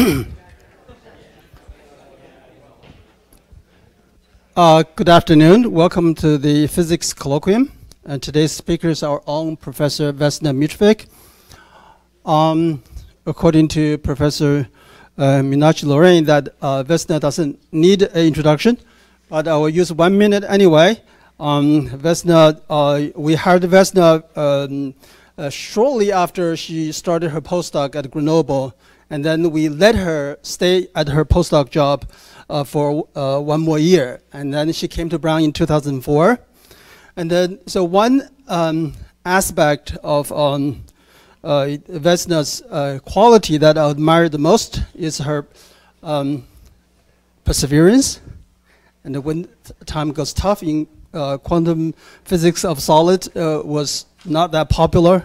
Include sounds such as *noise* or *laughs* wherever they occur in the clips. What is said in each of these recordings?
*clears throat* uh, good afternoon. Welcome to the physics colloquium. And today's speaker is our own Professor Vesna Mitrovic. Um, according to Professor uh, Meenakshi Narain, that uh, Vesna doesn't need an introduction, but I will use one minute anyway. Um, Vesna, uh, we hired Vesna um, uh, shortly after she started her postdoc at Grenoble, and then we let her stay at her postdoc job uh, for uh, one more year, and then she came to Brown in 2004. And then, so one um, aspect of um, uh, Vesna's uh, quality that I admire the most is her um, perseverance. And when time goes tough in uh, quantum physics of solid uh, was not that popular,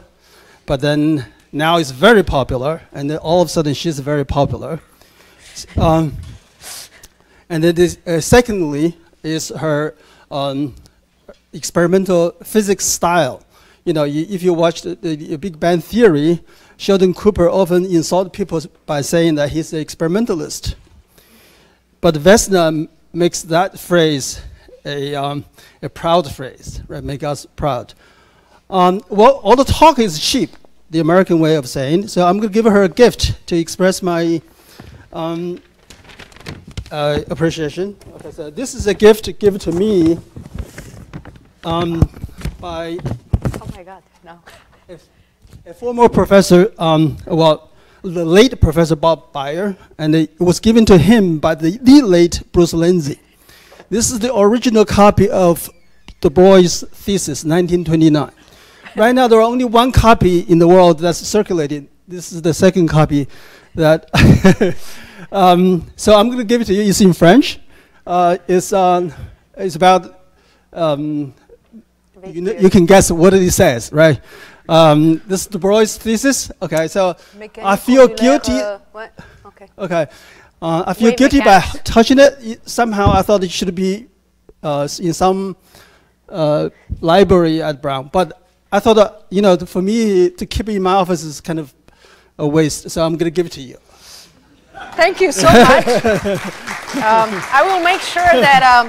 but then now it's very popular, and then all of a sudden she's very popular. Um, and then this, uh, secondly is her um, experimental physics style. You know, if you watch the, the, Big Bang Theory, Sheldon Cooper often insults people by saying that he's an experimentalist. But Vesna makes that phrase a, um, a proud phrase, right? Make us proud. Um, well, all the talk is cheap, the American way of saying. So I'm going to give her a gift to express my um, uh, appreciation. Okay, so this is a gift given to me um, by. Oh my God! No. A, a former professor, um, well, the late Professor Bob Beyer, and it was given to him by the, the late Bruce Lindsay. This is the original copy of de Broglie's thesis, 1929. *laughs* right now, there are only one copy in the world that's circulated. This is the second copy that. *laughs* um, so I'm going to give it to you. It's in French. Uh, it's, uh, it's about. Um, you, know, you, can guess what it says, right? Um, this is de Broglie's thesis. Okay, so I feel guilty. Uh, okay. Okay. Uh, I feel guilty by touching it. Somehow I thought it should be uh, in some uh, library at Brown. But I thought, uh, you know, for me to keep it in my office is kind of a waste. So I'm going to give it to you. Thank you so much. *laughs* um, I will make sure that um,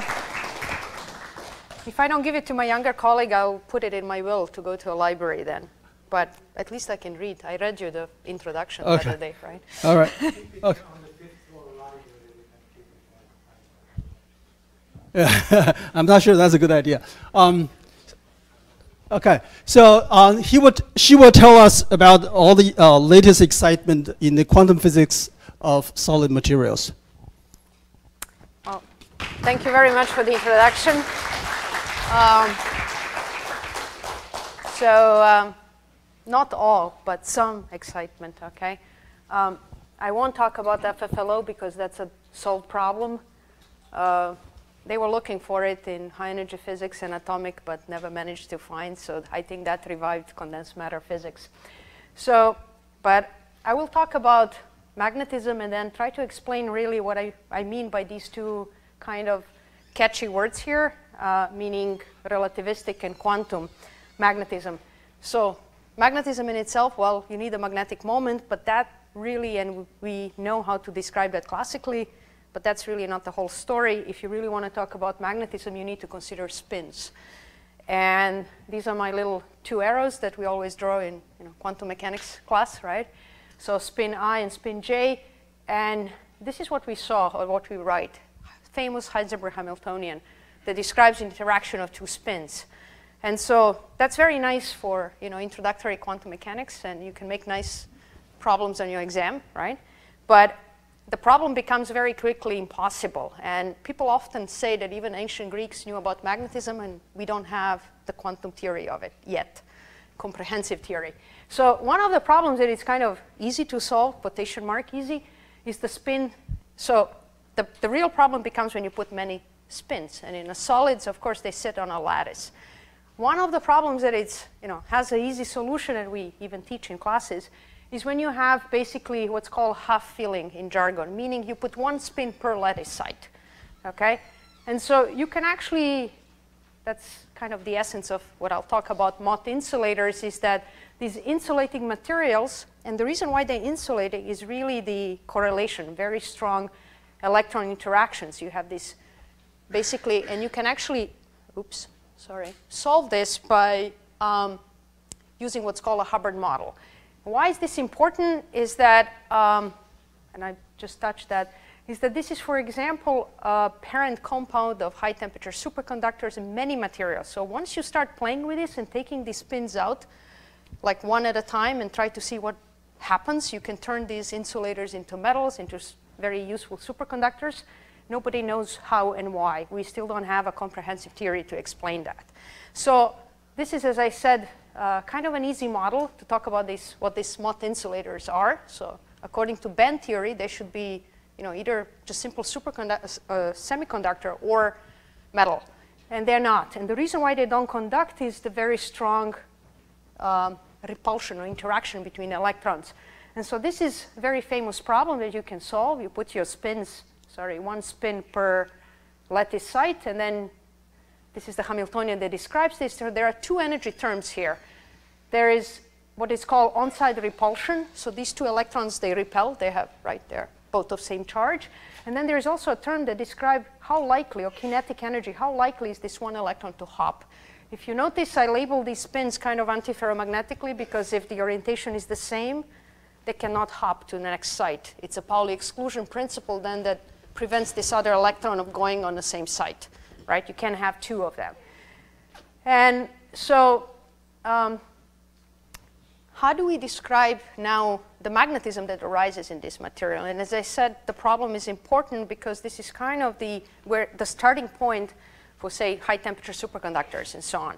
if I don't give it to my younger colleague, I'll put it in my will to go to a library then. But at least I can read. I read you the introduction okay. the other day, right? All right. *laughs* okay. *laughs* I'm not sure that's a good idea. Um, okay, so um, he would, she will tell us about all the uh, latest excitement in the quantum physics of solid materials. Well, thank you very much for the introduction. Um, so, um, not all, but some excitement, okay? Um, I won't talk about FFLO because that's a solved problem. Uh, they were looking for it in high energy physics and atomic, but never managed to find. So I think that revived condensed matter physics. So, but I will talk about magnetism and then try to explain really what I, I mean by these two kind of catchy words here, uh, meaning relativistic and quantum magnetism. So magnetism in itself, well, you need a magnetic moment, but that really, and we know how to describe that classically, but that's really not the whole story. If you really want to talk about magnetism, you need to consider spins. And these are my little two arrows that we always draw in you know, quantum mechanics class, right? So spin i and spin j. And this is what we saw, or what we write. Famous Heisenberg Hamiltonian that describes interaction of two spins. And so that's very nice for you know, introductory quantum mechanics, and you can make nice problems on your exam, right? But the problem becomes very quickly impossible. And people often say that even ancient Greeks knew about magnetism, and we don't have the quantum theory of it yet, comprehensive theory. So one of the problems that is kind of easy to solve, quotation mark easy, is the spin. So the, the real problem becomes when you put many spins. And in the solids, of course, they sit on a lattice. One of the problems that it's, you know, has an easy solution that we even teach in classes is when you have basically what's called half filling in jargon, meaning you put one spin per lattice site, okay? And so you can actually, that's kind of the essence of what I'll talk about Mott insulators, is that these insulating materials and the reason why they insulate is really the correlation, very strong electron interactions. You have this basically, and you can actually, oops, sorry, solve this by um, using what's called a Hubbard model. Why is this important is that, um, and I just touched that, is that this is, for example, a parent compound of high temperature superconductors in many materials. So once you start playing with this and taking these spins out, like one at a time and try to see what happens, you can turn these insulators into metals, into very useful superconductors. Nobody knows how and why. We still don't have a comprehensive theory to explain that. So this is, as I said, uh, kind of an easy model to talk about this, what these Mott insulators are. So according to band theory, they should be you know, either just simple uh, semiconductor or metal. And they're not. And the reason why they don't conduct is the very strong um, repulsion or interaction between electrons. And so this is a very famous problem that you can solve. You put your spins, sorry, one spin per lattice site, and then this is the Hamiltonian that describes this. So there are two energy terms here. There is what is called on-site repulsion. So these two electrons, they repel. They have right there both of same charge. And then there's also a term that describes how likely, or kinetic energy, how likely is this one electron to hop. If you notice, I label these spins kind of antiferromagnetically because if the orientation is the same, they cannot hop to the next site. It's a Pauli exclusion principle then that prevents this other electron of going on the same site, right? You can't have two of them. And so um, how do we describe now the magnetism that arises in this material? And as I said, the problem is important because this is kind of the, where the starting point for, say, high temperature superconductors and so on.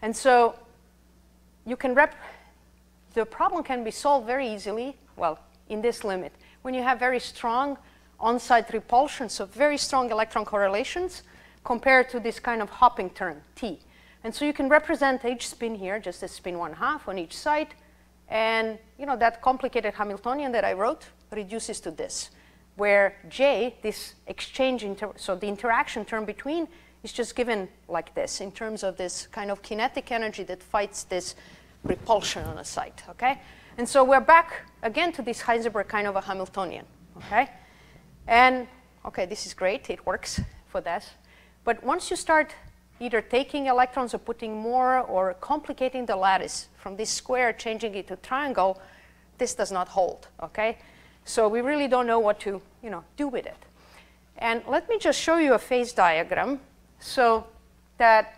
And so you can rep, the problem can be solved very easily, well, in this limit. When you have very strong on-site repulsion, so very strong electron correlations, compared to this kind of hopping term, T. And so you can represent each spin here, just as spin one half on each side, and you know that complicated Hamiltonian that I wrote reduces to this, where J, this exchange, so the interaction term between, is just given like this in terms of this kind of kinetic energy that fights this repulsion on a site, okay? And so we're back again to this Heisenberg kind of a Hamiltonian, okay? And, okay, this is great, it works for this. But once you start either taking electrons or putting more or complicating the lattice from this square, changing it to triangle, this does not hold, okay? So we really don't know what to, you know, do with it. And let me just show you a phase diagram so that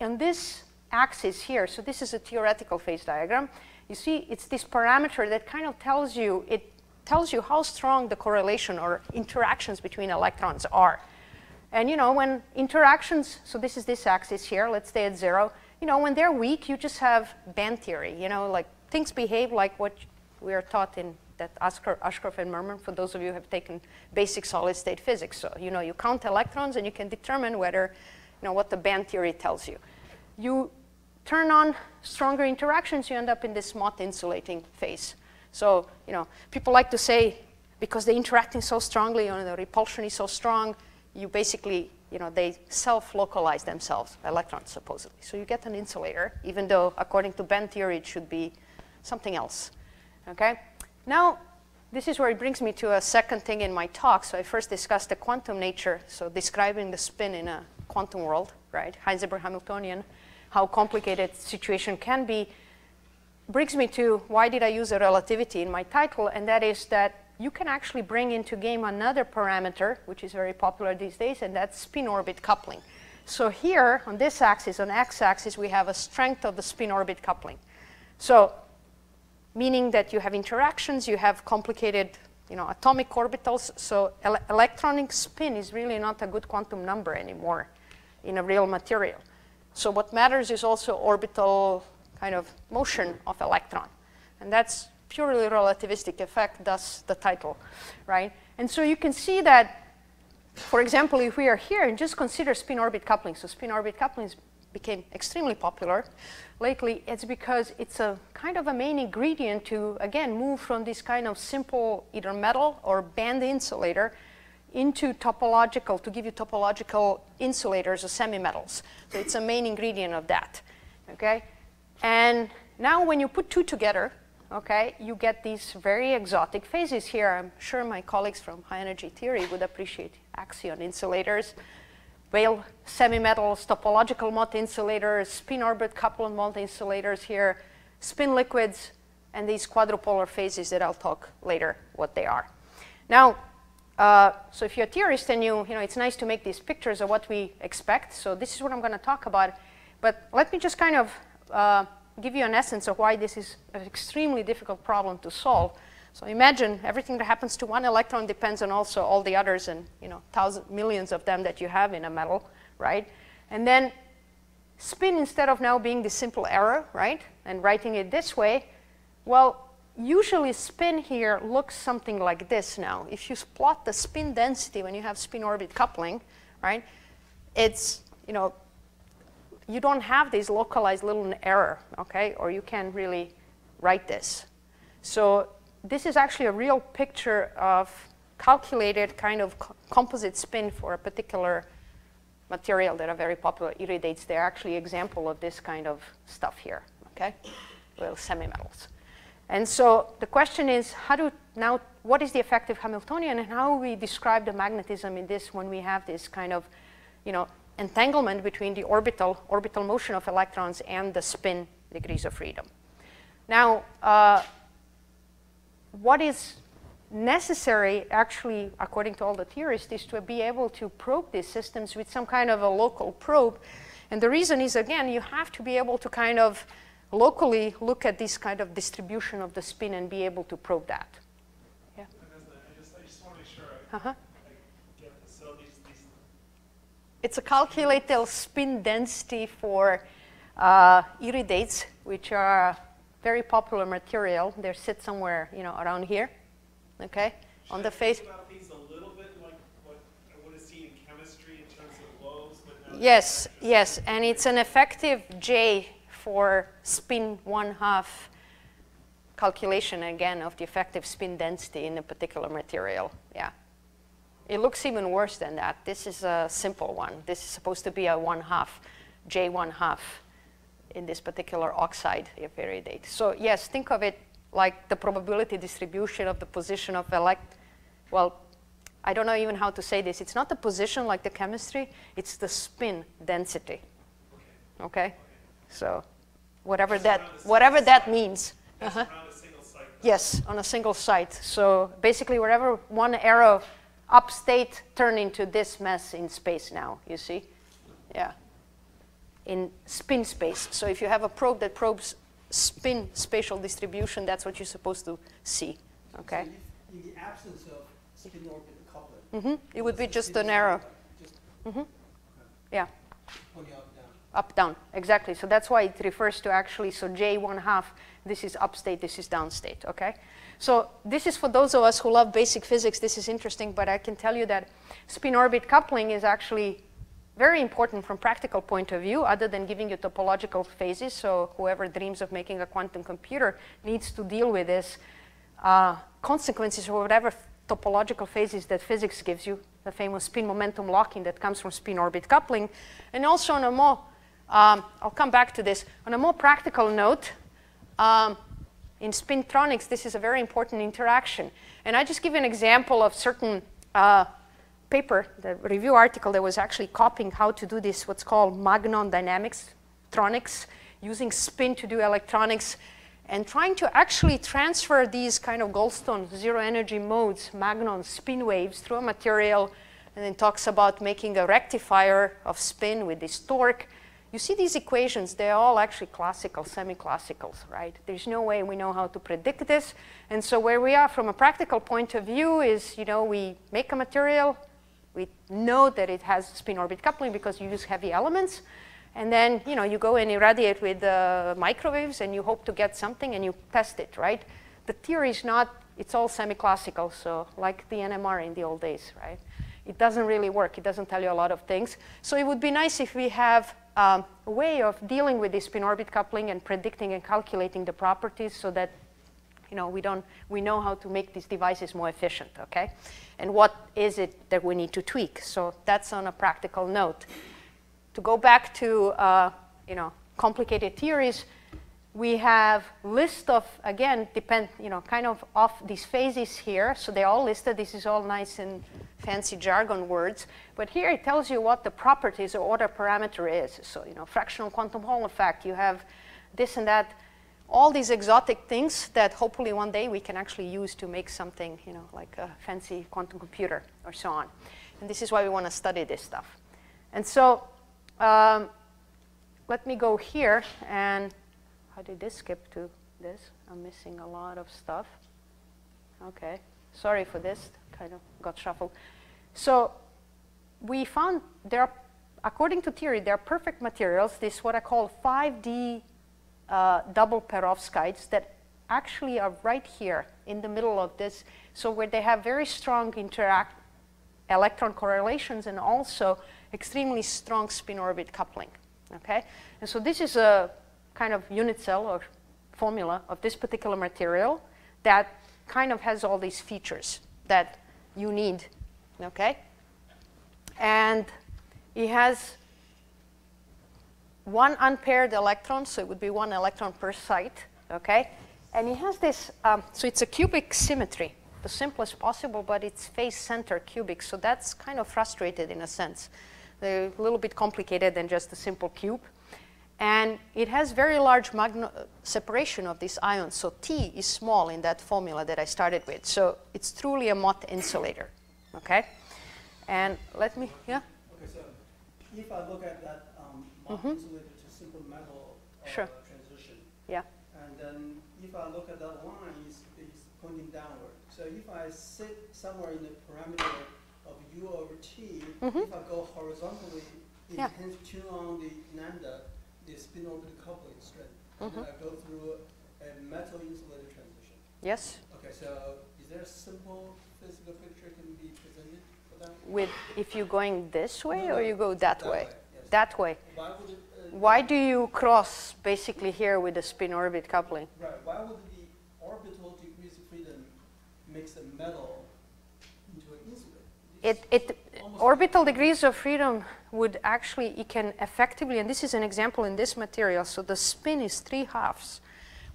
on this axis here, so this is a theoretical phase diagram, you see it's this parameter that kind of tells you, it tells you how strong the correlation or interactions between electrons are. And you know, when interactions, so this is this axis here, let's stay at zero, you know, when they're weak, you just have band theory, you know, like things behave like what we are taught in that Ashcroft and Mermin, for those of you who have taken basic solid state physics. So, you know, you count electrons and you can determine whether, you know, what the band theory tells you. You turn on stronger interactions, you end up in this Mott insulating phase. So, you know, people like to say, because they're interacting so strongly, or the repulsion is so strong, you basically, you know, they self-localize themselves, electrons supposedly. So you get an insulator, even though according to band theory it should be something else, okay? Now, this is where it brings me to a second thing in my talk. So I first discussed the quantum nature, so describing the spin in a quantum world, right? Heisenberg Hamiltonian, how complicated situation can be, brings me to why did I use a relativity in my title, and that is that you can actually bring into game another parameter, which is very popular these days, and that's spin-orbit coupling. So here, on this axis, on x-axis, we have a strength of the spin-orbit coupling. So meaning that you have interactions, you have complicated you know, atomic orbitals, so ele electronic spin is really not a good quantum number anymore in a real material. So what matters is also orbital kind of motion of electron. And that's purely relativistic effect, thus the title, right? And so you can see that, for example, if we are here and just consider spin-orbit coupling, so spin-orbit couplings became extremely popular lately, it's because it's a kind of a main ingredient to, again, move from this kind of simple either metal or band insulator into topological, to give you topological insulators or semi-metals. So it's a main ingredient of that, okay? And now when you put two together, okay, you get these very exotic phases here. I'm sure my colleagues from high energy theory would appreciate axion insulators, Weyl semimetals, topological Mott insulators, spin orbit coupled Mott insulators here, spin liquids, and these quadrupolar phases that I'll talk later what they are. Now, uh, so if you're a theorist and you, you know, it's nice to make these pictures of what we expect. So this is what I'm going to talk about. But let me just kind of uh, give you an essence of why this is an extremely difficult problem to solve. So imagine everything that happens to one electron depends on also all the others and you know thousands, millions of them that you have in a metal, right? And then spin instead of now being the simple error, right? And writing it this way, well, usually spin here looks something like this now. If you plot the spin density when you have spin orbit coupling, right, it's, you know, you don't have this localized little error, okay, or you can't really write this. So this is actually a real picture of calculated kind of co composite spin for a particular material that are very popular, iridates. They're actually example of this kind of stuff here, okay, Weyl, semimetals. And so the question is, how do now, what is the effective Hamiltonian and how we describe the magnetism in this when we have this kind of, you know, entanglement between the orbital, orbital motion of electrons and the spin degrees of freedom. Now, uh, what is necessary, actually, according to all the theorists, is to be able to probe these systems with some kind of a local probe. And the reason is, again, you have to be able to kind of locally look at this kind of distribution of the spin and be able to probe that. Yeah. I just, I just want to make sure I, uh-huh. I get this. So these, these it's a calculated spin density for uh, iridates, which are very popular material. They sit somewhere, you know, around here. Okay, Should on the face. Yes, yes, and it's an effective J for spin one half calculation again of the effective spin density in a particular material. Yeah. It looks even worse than that. This is a simple one. This is supposed to be a one half, J one half in this particular oxide if iridate. So yes, think of it like the probability distribution of the position of elect, well, I don't know even how to say this. It's not the position like the chemistry, it's the spin density. Okay? okay? So whatever that whatever that means. Uh -huh. Yes, on a single site. So basically, wherever one arrow upstate turn into this mess in space now. You see, yeah, in spin space. So if you have a probe that probes spin spatial distribution, that's what you're supposed to see. Okay. So in the absence of spin orbit coupling, mm -hmm. it would be just an arrow. Just mm -hmm. Yeah up, down, exactly. So that's why it refers to actually, so J one half, this is upstate, this is downstate, okay? So this is for those of us who love basic physics, this is interesting, but I can tell you that spin orbit coupling is actually very important from practical point of view, other than giving you topological phases. So whoever dreams of making a quantum computer needs to deal with this uh, consequences or whatever topological phases that physics gives you, the famous spin momentum locking that comes from spin orbit coupling, and also on a more um, I'll come back to this. On a more practical note, um, in spintronics, this is a very important interaction. And I just give an example of certain uh, paper, the review article that was actually copying how to do this, what's called magnon dynamics, tronics, using spin to do electronics, and trying to actually transfer these kind of Goldstone zero energy modes, magnon spin waves through a material, and then talks about making a rectifier of spin with this torque, you see these equations, they're all actually classical, semi-classicals, right? There's no way we know how to predict this. And so where we are from a practical point of view is, you know, we make a material, we know that it has spin orbit coupling because you use heavy elements. And then, you know, you go and irradiate with uh, microwaves and you hope to get something and you test it, right? The theory is not, it's all semi-classical, so like the NMR in the old days, right? It doesn't really work. It doesn't tell you a lot of things. So it would be nice if we have um, a way of dealing with this spin orbit coupling and predicting and calculating the properties so that you know, we, don't, we know how to make these devices more efficient, okay? And what is it that we need to tweak? So that's on a practical note. To go back to, uh, you know, complicated theories, we have list of, again, depend, you know, kind of off these phases here. So they're all listed. This is all nice and fancy jargon words. But here it tells you what the properties or order parameter is. So, you know, fractional quantum Hall effect, you have this and that, all these exotic things that hopefully one day we can actually use to make something, you know, like a fancy quantum computer or so on. And this is why we want to study this stuff. And so um, let me go here and how did this skip to this? I'm missing a lot of stuff. Okay, sorry for this, kind of got shuffled. So we found there are, according to theory, there are perfect materials. This what I call 5D uh, double perovskites that actually are right here in the middle of this. So where they have very strong interact electron correlations and also extremely strong spin orbit coupling. Okay, and so this is a kind of unit cell or formula of this particular material that kind of has all these features that you need, okay? And it has one unpaired electron, so it would be one electron per site, okay? And it has this, um, so it's a cubic symmetry, the simplest possible, but it's face center cubic, so that's kind of frustrated in a sense. They're a little bit complicated than just a simple cube. And it has very large separation of these ions. So T is small in that formula that I started with. So it's truly a Mott insulator. Okay? And let me, yeah? Okay, so if I look at that um, Mott mm -hmm. insulator to simple metal uh, sure. transition. Yeah. And then if I look at that line, it's, it's pointing downward. So if I sit somewhere in the parameter of U over T, mm -hmm. if I go horizontally, it yeah. tends to on the lambda the spin orbit coupling strength. Mm -hmm. And I go through a metal insulator transition. Yes. Okay, so is there a simple physical picture can be presented for that? With if you're going this way no, or you go that, that way? way yes. That way. Why would it, uh, Why do you cross basically here with the spin orbit coupling? Right. Why would the orbital degrees of freedom makes the metal into an insulator? It, it orbital degrees of freedom would actually, it can effectively, and this is an example in this material, so the spin is three halves.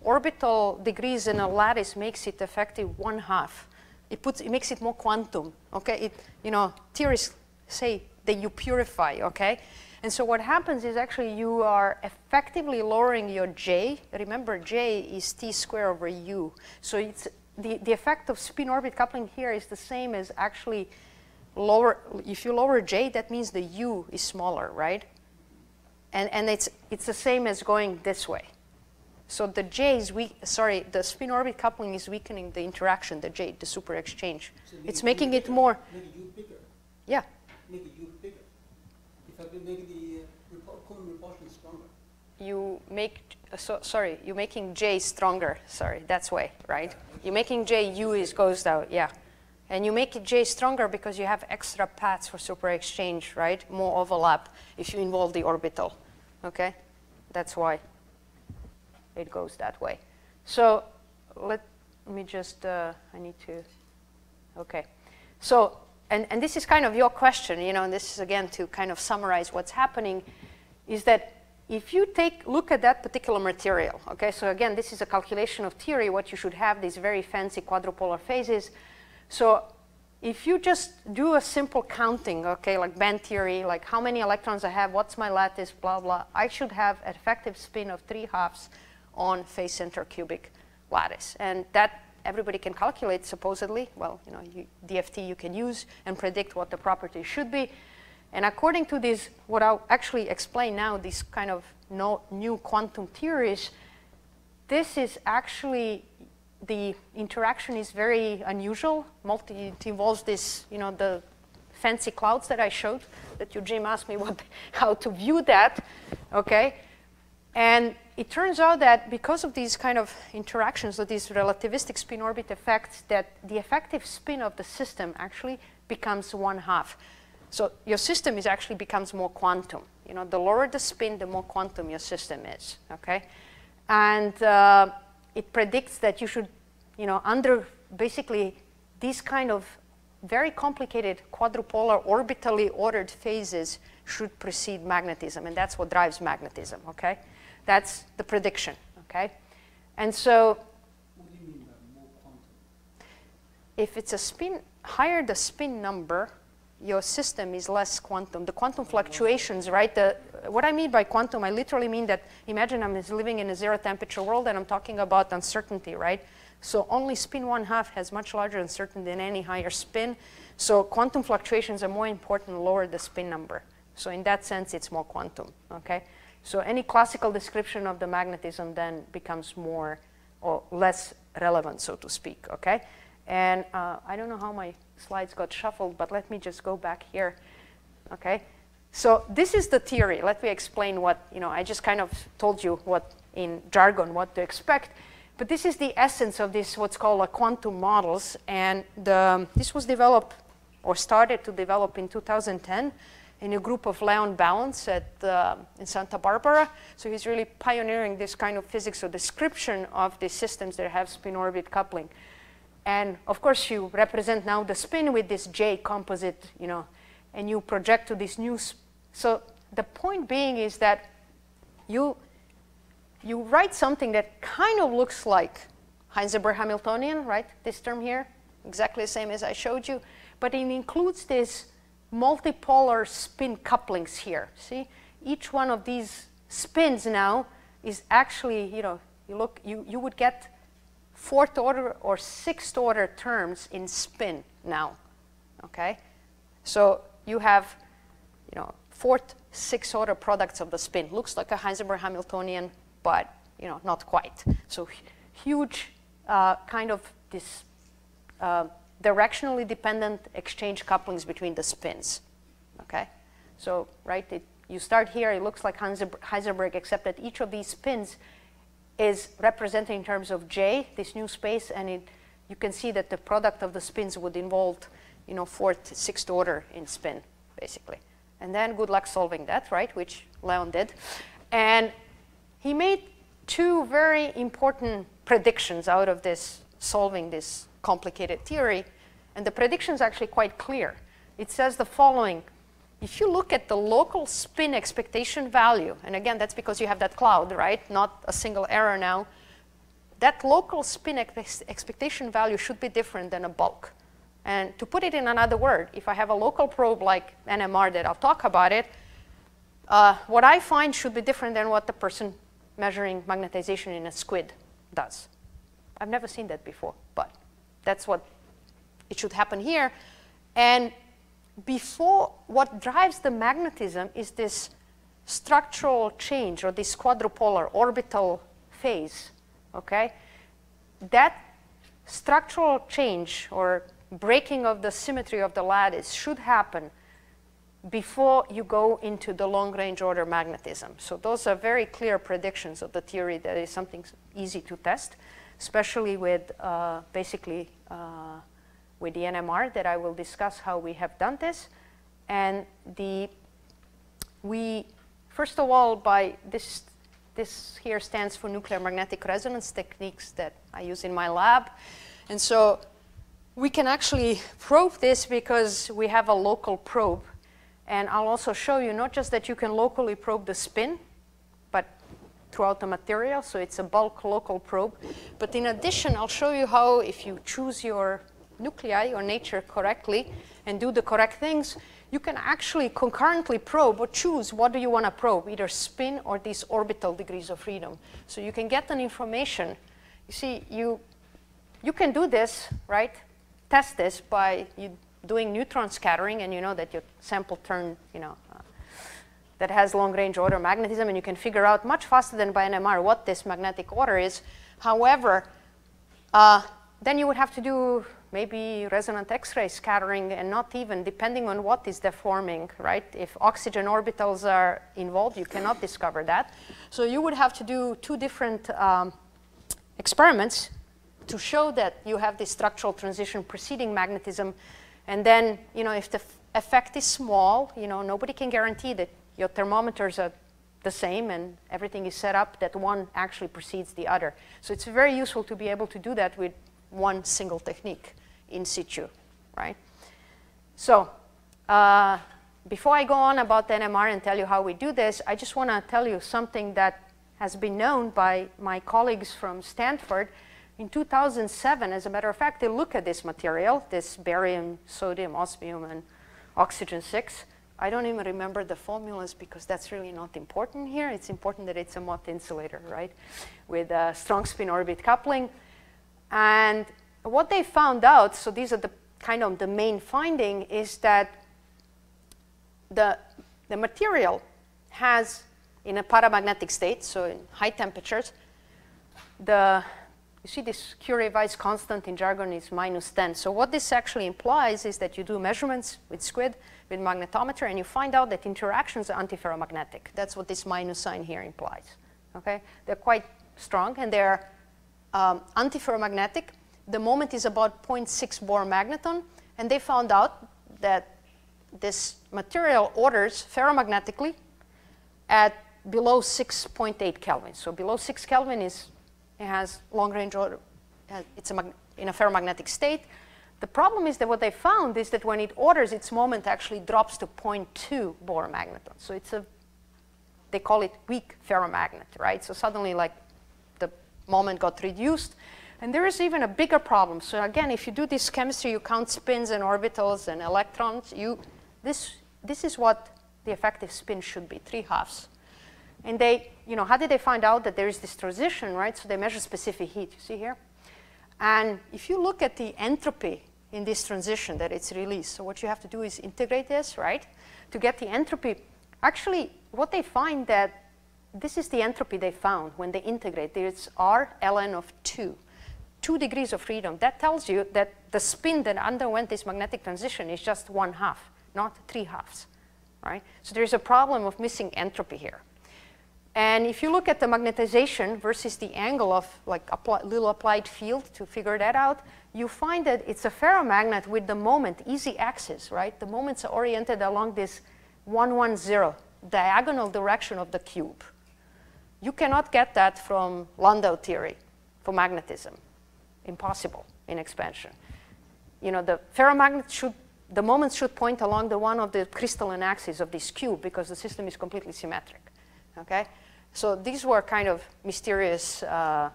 Orbital degrees in a lattice makes it effective one half. It, puts, it makes it more quantum, okay? It, you know, theorists say that you purify, okay? And so what happens is actually you are effectively lowering your J. Remember, J is T squared over U. So it's, the, the effect of spin orbit coupling here is the same as actually lower, if you lower j, that means the u is smaller, right? And, and it's, it's the same as going this way. So the j is weak, sorry, the spin orbit coupling is weakening the interaction, the j, the super exchange. So it's making it more. Make u bigger. Yeah. Make u bigger. If I make the uh, Coulomb repulsion stronger. You make, uh, so, sorry, you're making j stronger, sorry, that's way, right? You're making j, u is goes down, yeah. And you make it J stronger because you have extra paths for super exchange, right? More overlap if you involve the orbital, okay? That's why it goes that way. So let me just, uh, I need to, okay. So, and, and this is kind of your question, you know, and this is again to kind of summarize what's happening, is that if you take look at that particular material, okay, so again, this is a calculation of theory, what you should have, these very fancy quadrupolar phases, so if you just do a simple counting, okay, like band theory, like how many electrons I have, what's my lattice, blah, blah, I should have an effective spin of 3 halves on face center cubic lattice. And that everybody can calculate supposedly. Well, you know, you, DFT you can use and predict what the property should be. And according to this, what I'll actually explain now, these kind of no, new quantum theories, this is actually the interaction is very unusual. Multi, it involves this, you know, the fancy clouds that I showed that Eugene asked me what, *laughs* how to view that, okay? And it turns out that because of these kind of interactions, of these relativistic spin orbit effects, that the effective spin of the system actually becomes one half. So your system is actually becomes more quantum. You know, the lower the spin, the more quantum your system is, okay? And uh, it predicts that you should, you know, under basically these kind of very complicated quadrupolar orbitally ordered phases should precede magnetism, and that's what drives magnetism, okay? That's the prediction, okay? And so if it's a spin, higher the spin number, your system is less quantum. The quantum fluctuations, right? The, what I mean by quantum, I literally mean that imagine I'm living in a zero temperature world and I'm talking about uncertainty, right? So only spin one half has much larger uncertainty than any higher spin. So quantum fluctuations are more important lower the spin number. So in that sense, it's more quantum, okay? So any classical description of the magnetism then becomes more or less relevant, so to speak, okay? And uh, I don't know how my slides got shuffled, but let me just go back here, okay? So this is the theory. Let me explain what, you know, I just kind of told you what in jargon, what to expect. But this is the essence of this, what's called a quantum models. And the, this was developed or started to develop in 2010 in a group of Leon Balents at, uh, in Santa Barbara. So he's really pioneering this kind of physics or description of the systems that have spin-orbit coupling. And of course, you represent now the spin with this J composite, you know, and you project to this new. so the point being is that you, you write something that kind of looks like Heisenberg Hamiltonian, right? This term here, exactly the same as I showed you, but it includes this multipolar spin couplings here. See, each one of these spins now is actually, you know, you look, you, you would get fourth order or sixth order terms in spin now, okay? So you have, you know, fourth, sixth order products of the spin. Looks like a Heisenberg Hamiltonian, but, you know, not quite. So huge uh, kind of this uh, directionally dependent exchange couplings between the spins, okay? So, right, it, you start here, it looks like Heisenberg, except that each of these spins is represented in terms of J, this new space, and it, you can see that the product of the spins would involve, you know, fourth, sixth order in spin, basically. And then good luck solving that, right, which Leon did. And he made two very important predictions out of this, solving this complicated theory. And the prediction is actually quite clear. It says the following, if you look at the local spin expectation value, and again, that's because you have that cloud, right? Not a single error now. That local spin ex expectation value should be different than a bulk. And to put it in another word, if I have a local probe like NMR that I'll talk about it, uh, what I find should be different than what the person measuring magnetization in a squid does. I've never seen that before, but that's what it should happen here. And before, what drives the magnetism is this structural change or this quadrupolar orbital phase, okay? That structural change or breaking of the symmetry of the lattice should happen before you go into the long-range order magnetism. So those are very clear predictions of the theory that is something easy to test, especially with uh, basically uh, with the NMR that I will discuss how we have done this. And the, we, first of all, by this, this here stands for nuclear magnetic resonance techniques that I use in my lab. And so we can actually probe this because we have a local probe. And I'll also show you not just that you can locally probe the spin, but throughout the material, so it's a bulk local probe. But in addition, I'll show you how if you choose your nuclei or nature correctly and do the correct things, you can actually concurrently probe or choose what do you want to probe, either spin or these orbital degrees of freedom. So you can get an information. You see, you, you can do this, right? Test this by doing neutron scattering, and you know that your sample turn, you know, uh, that has long-range order magnetism, and you can figure out much faster than by NMR what this magnetic order is. However, uh, then you would have to do maybe resonant X-ray scattering and not even, depending on what is deforming, right? If oxygen orbitals are involved, you cannot discover that. So you would have to do two different um, experiments to show that you have this structural transition preceding magnetism. And then, you know, if the effect is small, you know, nobody can guarantee that your thermometers are the same and everything is set up that one actually precedes the other. So it's very useful to be able to do that with one single technique in situ, right? So uh, before I go on about NMR and tell you how we do this, I just want to tell you something that has been known by my colleagues from Stanford. In 2007, as a matter of fact, they look at this material, this barium, sodium, osmium, and oxygen 6. I don't even remember the formulas because that's really not important here. It's important that it's a Mott insulator, right, with a strong spin orbit coupling. And what they found out, so these are the kind of the main finding, is that the, the material has, in a paramagnetic state, so in high temperatures, the, you see this Curie-Weiss constant in jargon is minus 10. So what this actually implies is that you do measurements with SQUID, with magnetometer, and you find out that interactions are antiferromagnetic. That's what this minus sign here implies. Okay? They're quite strong, and they're um, antiferromagnetic. The moment is about 0.6 Bohr magneton, and they found out that this material orders ferromagnetically at below 6.8 Kelvin. So below 6 Kelvin is, it has long range order, it's a in a ferromagnetic state. The problem is that what they found is that when it orders, its moment actually drops to 0.2 Bohr magneton. So it's a, they call it weak ferromagnet, right? So suddenly like the moment got reduced. And there is even a bigger problem. So again, if you do this chemistry, you count spins and orbitals and electrons, you, this, this is what the effective spin should be, three halves. And they, you know, how did they find out that there is this transition, right? So they measure specific heat, you see here? And if you look at the entropy in this transition that it's released, so what you have to do is integrate this, right? To get the entropy, actually, what they find that this is the entropy they found when they integrate. There's R ln of 2, 2 degrees of freedom. That tells you that the spin that underwent this magnetic transition is just one half, not three halves, right? So there's a problem of missing entropy here. And if you look at the magnetization versus the angle of like a little applied field to figure that out, you find that it's a ferromagnet with the moment, easy axis, right? The moments are oriented along this 110 diagonal direction of the cube. You cannot get that from Landau theory for magnetism. Impossible in expansion. You know, the ferromagnet should, the moments should point along the one of the crystalline axis of this cube because the system is completely symmetric, okay? So these were kind of mysterious uh,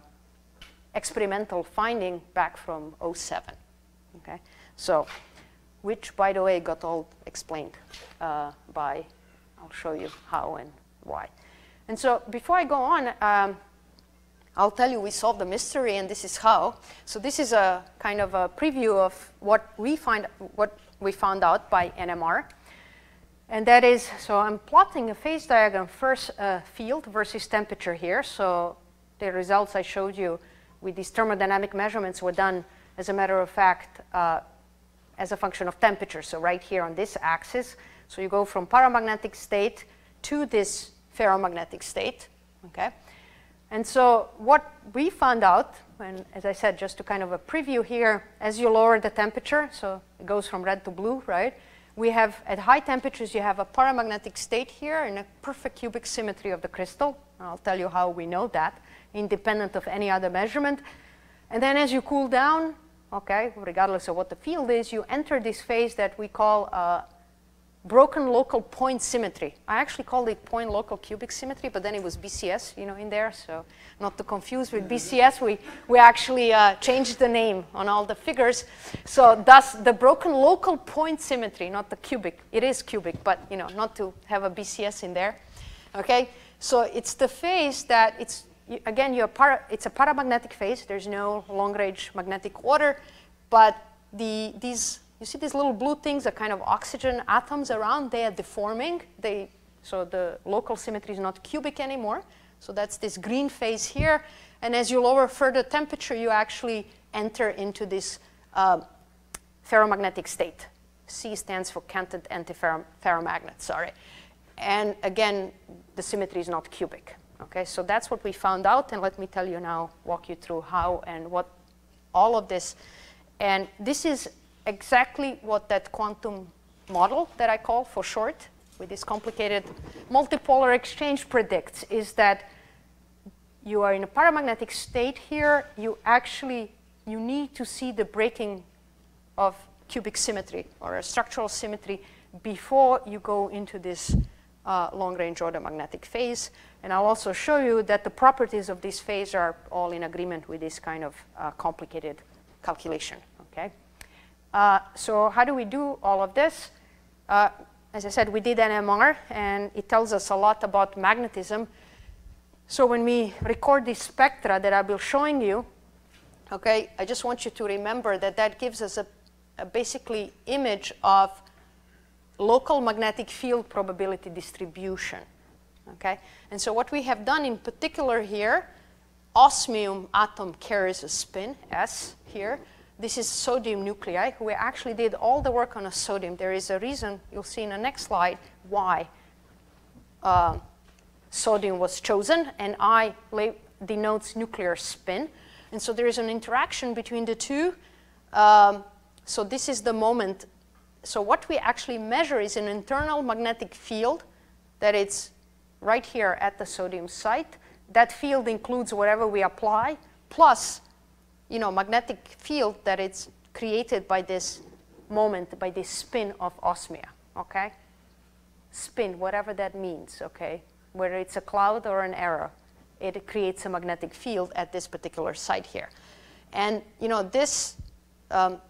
experimental finding back from 07, okay? So, which by the way got all explained uh, by, I'll show you how and why. And so before I go on, um, I'll tell you we solved the mystery and this is how. So this is a kind of a preview of what we find, what we found out by NMR. And that is, so I'm plotting a phase diagram first uh, field versus temperature here. So the results I showed you with these thermodynamic measurements were done, as a matter of fact, uh, as a function of temperature. So right here on this axis. So you go from paramagnetic state to this ferromagnetic state, okay? And so what we found out, and as I said, just to kind of a preview here, as you lower the temperature, so it goes from red to blue, right? We have, at high temperatures, you have a paramagnetic state here and a perfect cubic symmetry of the crystal. I'll tell you how we know that, independent of any other measurement. And then as you cool down, okay, regardless of what the field is, you enter this phase that we call uh, broken local point symmetry. I actually called it point local cubic symmetry, but then it was BCS, you know, in there. So not to confuse with BCS, we, we actually uh, changed the name on all the figures. So thus the broken local point symmetry, not the cubic. It is cubic, but you know, not to have a BCS in there. Okay, so it's the phase that it's again, you're para, it's a paramagnetic phase. There's no long-range magnetic order, but the these you see these little blue things are kind of oxygen atoms around. They are deforming. They, so the local symmetry is not cubic anymore. So that's this green phase here. And as you lower further temperature, you actually enter into this uh, ferromagnetic state. C stands for canted antiferromagnet, sorry. And again, the symmetry is not cubic. Okay, so that's what we found out, and let me tell you now, walk you through how and what all of this. And this is exactly what that quantum model that I call for short with this complicated multipolar exchange predicts is that you are in a paramagnetic state here, you actually, you need to see the breaking of cubic symmetry or a structural symmetry before you go into this uh, long-range order magnetic phase. And I'll also show you that the properties of this phase are all in agreement with this kind of uh, complicated calculation, okay? Uh, so how do we do all of this? Uh, as I said, we did NMR, and it tells us a lot about magnetism. So when we record these spectra that I've been showing you, okay, I just want you to remember that that gives us a, a basically image of local magnetic field probability distribution. Okay? And so what we have done in particular here, osmium atom carries a spin, S here. This is sodium nuclei. We actually did all the work on a sodium. There is a reason, you'll see in the next slide, why uh, sodium was chosen, and I denotes nuclear spin. And so there is an interaction between the two. Um, so this is the moment so what we actually measure is an internal magnetic field that it's right here at the sodium site. That field includes whatever we apply, plus, you know, magnetic field that it's created by this moment, by this spin of osmia, okay? Spin, whatever that means, okay? Whether it's a cloud or an arrow, it creates a magnetic field at this particular site here. And, you know, this um,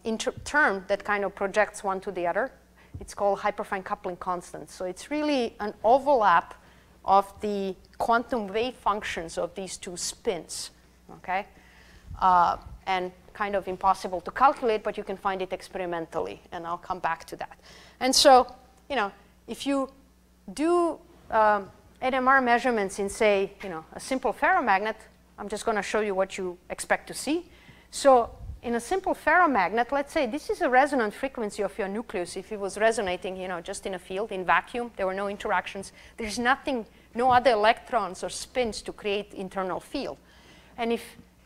term that kind of projects one to the other. It's called hyperfine coupling constant. So it's really an overlap of the quantum wave functions of these two spins, okay? Uh, and kind of impossible to calculate, but you can find it experimentally, and I'll come back to that. And so, you know, if you do um, NMR measurements in, say, you know, a simple ferromagnet, I'm just going to show you what you expect to see. So in a simple ferromagnet, let's say this is a resonant frequency of your nucleus. If it was resonating, you know, just in a field, in vacuum, there were no interactions. There's nothing, no other electrons or spins to create internal field. And if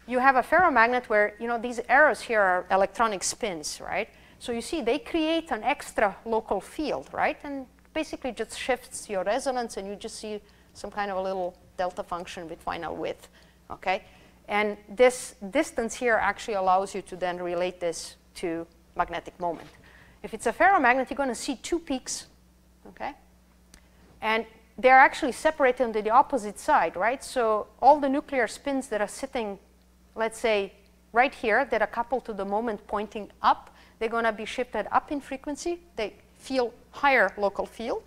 you have a ferromagnet where, you know, these arrows here are electronic spins, right? So you see they create an extra local field, right? And basically just shifts your resonance and you just see some kind of a little delta function with final width, okay? And this distance here actually allows you to then relate this to magnetic moment. If it's a ferromagnet, you're going to see two peaks, okay? And they're actually separated on the opposite side, right? So all the nuclear spins that are sitting, let's say, right here, that are coupled to the moment pointing up, they're going to be shifted up in frequency. They feel higher local field.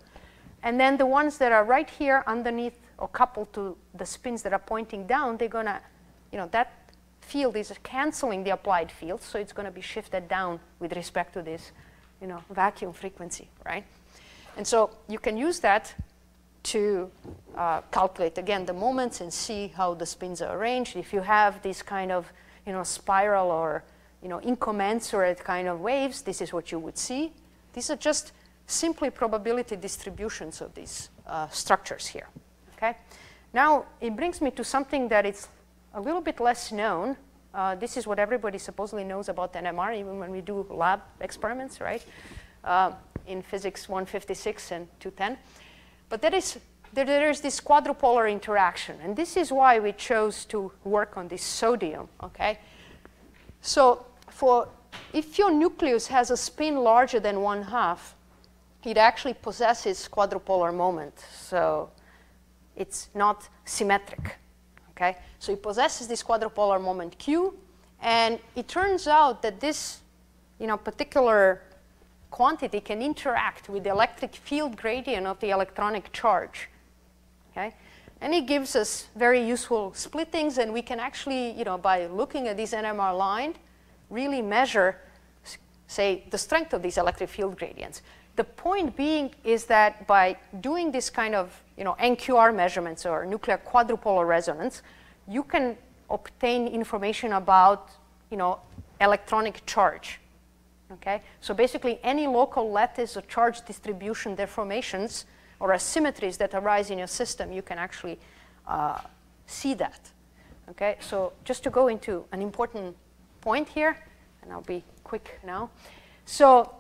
And then the ones that are right here underneath or coupled to the spins that are pointing down, they're going to you know, that field is canceling the applied field, so it's going to be shifted down with respect to this, you know, vacuum frequency, right? And so you can use that to uh, calculate, again, the moments and see how the spins are arranged. If you have this kind of, you know, spiral or, you know, incommensurate kind of waves, this is what you would see. These are just simply probability distributions of these uh, structures here, okay? Now, it brings me to something that is a little bit less known. Uh, this is what everybody supposedly knows about NMR, even when we do lab experiments, right? Uh, in physics 156 and 210. But that is, there, there is this quadrupolar interaction. And this is why we chose to work on this sodium, okay? So for, if your nucleus has a spin larger than one half, it actually possesses quadrupolar moment. So it's not symmetric. Okay? So it possesses this quadrupolar moment Q, and it turns out that this you know, particular quantity can interact with the electric field gradient of the electronic charge. Okay? And it gives us very useful splittings, and we can actually, you know, by looking at this NMR line, really measure, say, the strength of these electric field gradients. The point being is that by doing this kind of you know, NQR measurements or nuclear quadrupolar resonance, you can obtain information about you know, electronic charge. Okay? So basically any local lattice or charge distribution deformations or asymmetries that arise in your system, you can actually uh, see that. Okay? So just to go into an important point here, and I'll be quick now. So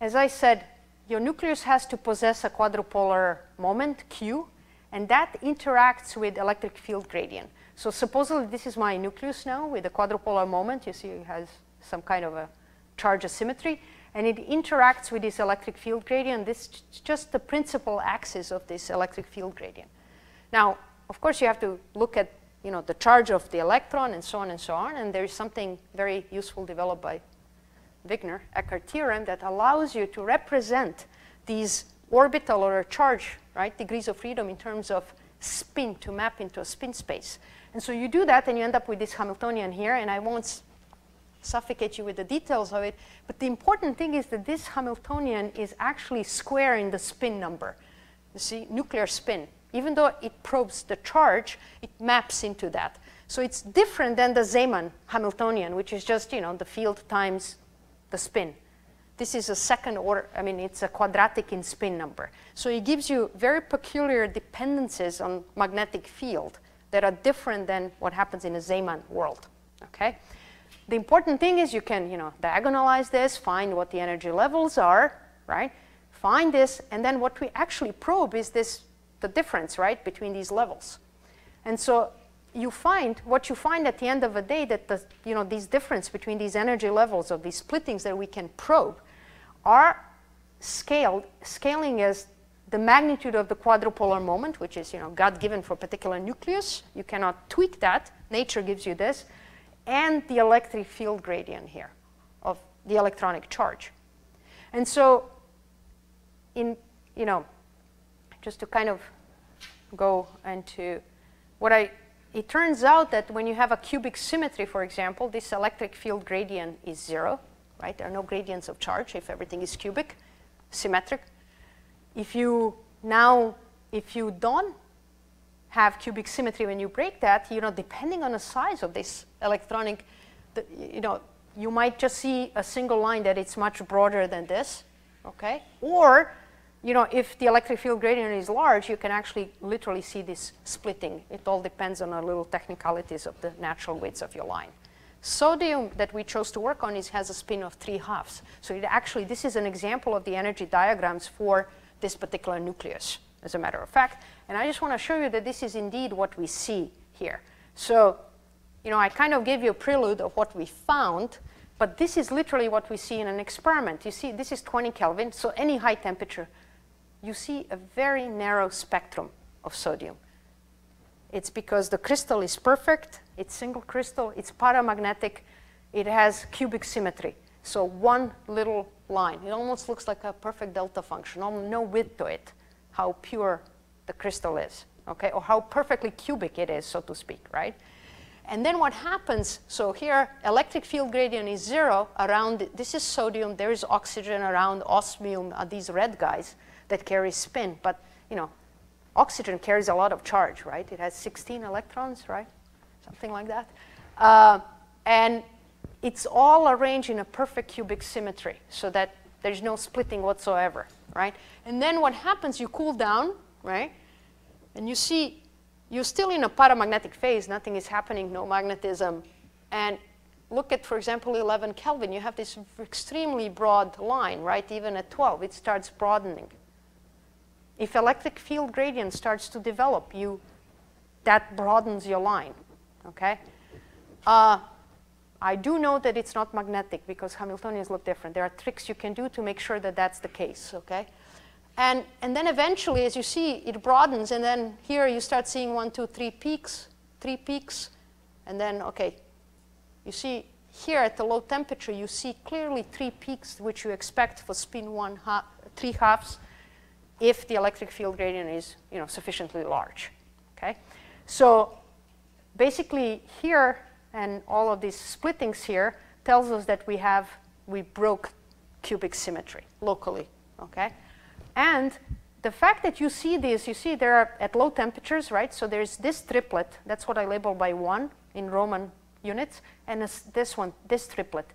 as I said, your nucleus has to possess a quadrupolar moment, Q, and that interacts with electric field gradient. So supposedly this is my nucleus now with a quadrupolar moment. You see it has some kind of a charge asymmetry. and it interacts with this electric field gradient. This is just the principal axis of this electric field gradient. Now, of course, you have to look at you know, the charge of the electron and so on and so on, and there's something very useful developed by Wigner, Eckart theorem, that allows you to represent these orbital or charge, right, degrees of freedom in terms of spin to map into a spin space. And so you do that and you end up with this Hamiltonian here, and I won't suffocate you with the details of it, but the important thing is that this Hamiltonian is actually square in the spin number. You see, nuclear spin. Even though it probes the charge, it maps into that. So it's different than the Zeeman Hamiltonian, which is just, you know, the field times the spin. This is a second order, I mean, it's a quadratic in spin number. So it gives you very peculiar dependencies on magnetic field that are different than what happens in a Zeeman world, okay? The important thing is you can, you know, diagonalize this, find what the energy levels are, right? Find this, and then what we actually probe is this, the difference, right, between these levels. And so you find, what you find at the end of the day that the, you know, these difference between these energy levels of these splittings that we can probe are scaled, scaling as the magnitude of the quadrupolar moment, which is, you know, God given for a particular nucleus. You cannot tweak that. Nature gives you this and the electric field gradient here of the electronic charge. And so in, you know, just to kind of go into what I, it turns out that when you have a cubic symmetry, for example, this electric field gradient is zero, right? There are no gradients of charge if everything is cubic, symmetric. If you now, if you don't have cubic symmetry when you break that, you know, depending on the size of this electronic, you know, you might just see a single line that it's much broader than this, okay? Or, you know, if the electric field gradient is large, you can actually literally see this splitting. It all depends on the little technicalities of the natural widths of your line. Sodium that we chose to work on is, has a spin of 3 halves. So it actually, this is an example of the energy diagrams for this particular nucleus, as a matter of fact. And I just want to show you that this is indeed what we see here. So, you know, I kind of gave you a prelude of what we found, but this is literally what we see in an experiment. You see, this is 20 Kelvin, so any high temperature, you see a very narrow spectrum of sodium. It's because the crystal is perfect, it's single crystal, it's paramagnetic, it has cubic symmetry. So one little line. It almost looks like a perfect delta function, no width to it, how pure the crystal is, okay, or how perfectly cubic it is, so to speak, right? And then what happens, so here electric field gradient is zero around, this is sodium, there is oxygen around, osmium are these red guys that carry spin, but you know, oxygen carries a lot of charge, right? It has 16 electrons, right? Something like that. Uh, and it's all arranged in a perfect cubic symmetry so that there's no splitting whatsoever, right? And then what happens, you cool down, right? And you see, you're still in a paramagnetic phase, nothing is happening, no magnetism. And look at, for example, 11 Kelvin, you have this extremely broad line, right? Even at 12, it starts broadening. If electric field gradient starts to develop, you, that broadens your line, okay? Uh, I do know that it's not magnetic because Hamiltonians look different. There are tricks you can do to make sure that that's the case, okay? And, and then eventually, as you see, it broadens, and then here you start seeing one, two, three peaks, three peaks, and then, okay, you see here at the low temperature, you see clearly three peaks, which you expect for spin one, half, three halves, if the electric field gradient is, you know, sufficiently large, okay? So basically here, and all of these splittings here, tells us that we have, we broke cubic symmetry locally, okay? And the fact that you see this, you see they're at low temperatures, right? So there's this triplet, that's what I label by one in Roman units, and this one, this triplet.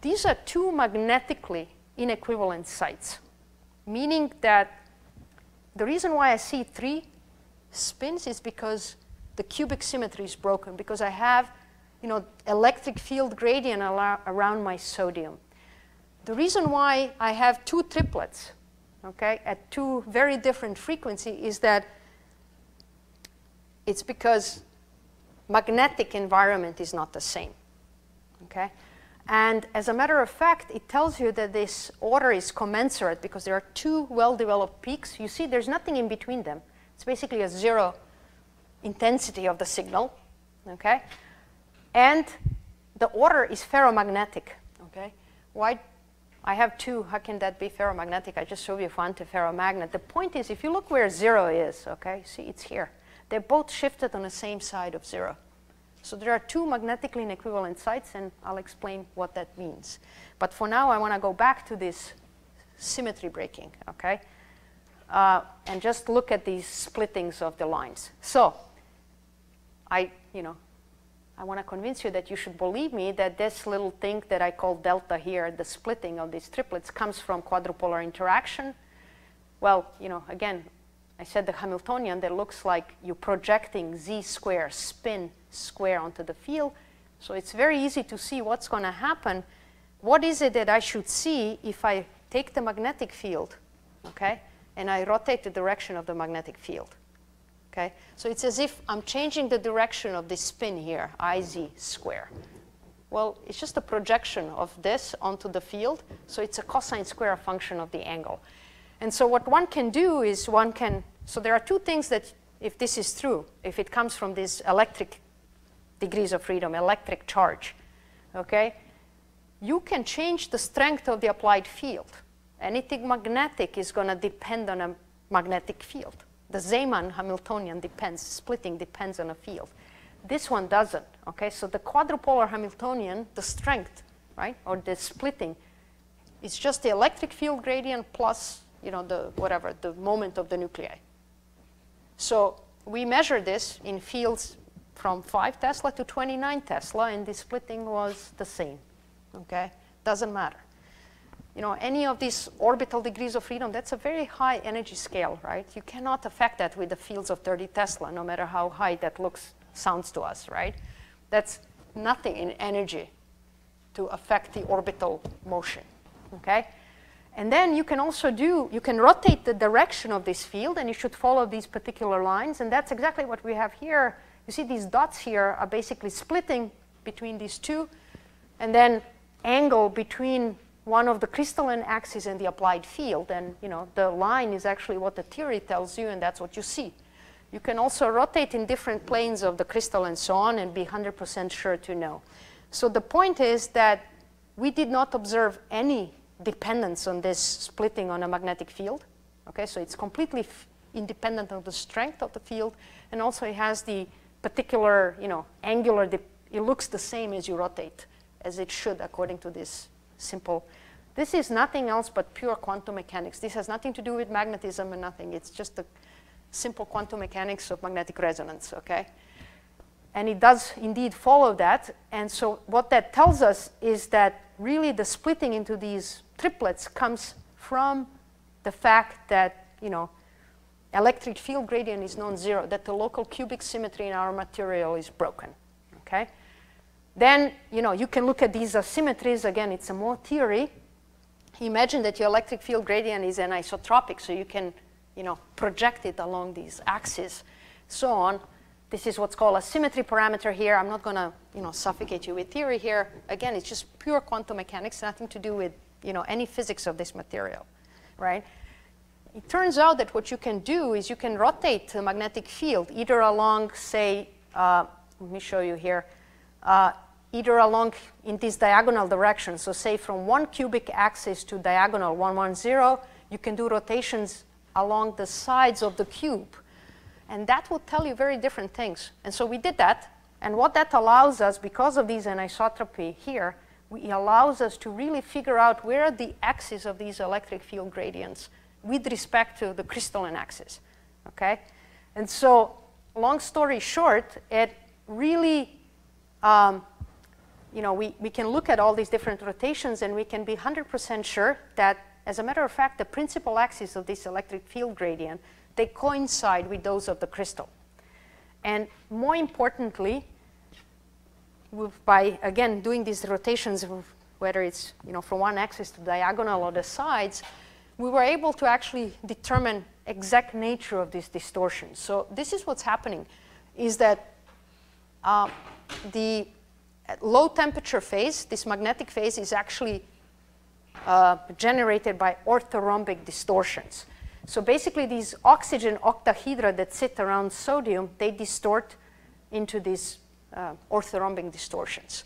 These are two magnetically inequivalent sites, meaning that the reason why I see three spins is because the cubic symmetry is broken, because I have you know, electric field gradient around my sodium. The reason why I have two triplets okay, at two very different frequencies is that it's because magnetic environment is not the same, okay? And as a matter of fact, it tells you that this order is commensurate because there are two well-developed peaks. You see there's nothing in between them. It's basically a zero intensity of the signal, okay? And the order is ferromagnetic, okay? Why? I have two, how can that be ferromagnetic? I just showed you one to ferromagnet. The point is, if you look where zero is, okay, see, it's here. They're both shifted on the same side of zero. So there are two magnetically inequivalent sites, and I'll explain what that means. But for now, I want to go back to this symmetry breaking, okay? Uh, and just look at these splittings of the lines. So I, you know, I want to convince you that you should believe me that this little thing that I call delta here, the splitting of these triplets, comes from quadrupolar interaction. Well, you know, again, I said the Hamiltonian that looks like you're projecting z square spin square onto the field. So it's very easy to see what's going to happen. What is it that I should see if I take the magnetic field, okay, and I rotate the direction of the magnetic field? Okay? So it's as if I'm changing the direction of this spin here, iz square. Well, it's just a projection of this onto the field, so it's a cosine square function of the angle. And so what one can do is one can, so there are two things that, if this is true, if it comes from these electric degrees of freedom, electric charge, okay, you can change the strength of the applied field. Anything magnetic is going to depend on a magnetic field. The Zeeman Hamiltonian depends, splitting depends on a field. This one doesn't, okay? So the quadrupolar Hamiltonian, the strength, right, or the splitting, is just the electric field gradient plus, you know, the whatever, the moment of the nuclei. So we measure this in fields from 5 Tesla to 29 Tesla, and the splitting was the same, okay? Doesn't matter you know, any of these orbital degrees of freedom, that's a very high energy scale, right? You cannot affect that with the fields of 30 Tesla, no matter how high that looks, sounds to us, right? That's nothing in energy to affect the orbital motion, okay? And then you can also do, you can rotate the direction of this field, and you should follow these particular lines, and that's exactly what we have here. You see these dots here are basically splitting between these two, and then angle between one of the crystalline axes in the applied field. And you know, the line is actually what the theory tells you, and that's what you see. You can also rotate in different planes of the crystal and so on and be 100% sure to know. So the point is that we did not observe any dependence on this splitting on a magnetic field. Okay, so it's completely independent of the strength of the field, and also it has the particular, you know, angular, it looks the same as you rotate, as it should according to this simple. This is nothing else but pure quantum mechanics. This has nothing to do with magnetism and nothing. It's just the simple quantum mechanics of magnetic resonance, okay? And it does indeed follow that. And so what that tells us is that really the splitting into these triplets comes from the fact that, you know, electric field gradient is non-zero, that the local cubic symmetry in our material is broken, okay? Then, you know, you can look at these asymmetries. Again, it's a more theory. Imagine that your electric field gradient is anisotropic, so you can, you know, project it along these axes, so on. This is what's called a symmetry parameter here. I'm not going to, you know, suffocate you with theory here. Again, it's just pure quantum mechanics, nothing to do with, you know, any physics of this material, right? It turns out that what you can do is you can rotate the magnetic field either along, say, uh, let me show you here, uh, either along in this diagonal direction. So say from one cubic axis to diagonal 110, you can do rotations along the sides of the cube. And that will tell you very different things. And so we did that. And what that allows us, because of these anisotropy here, it allows us to really figure out where are the axes of these electric field gradients with respect to the crystalline axis. Okay? And so, long story short, it really um, you know, we, we can look at all these different rotations and we can be 100% sure that, as a matter of fact, the principal axis of this electric field gradient, they coincide with those of the crystal. And more importantly, by, again, doing these rotations, whether it's, you know, from one axis to diagonal or the sides, we were able to actually determine exact nature of these distortions. So this is what's happening, is that uh, the at low temperature phase, this magnetic phase is actually uh, generated by orthorhombic distortions. So basically these oxygen octahedra that sit around sodium, they distort into these uh, orthorhombic distortions.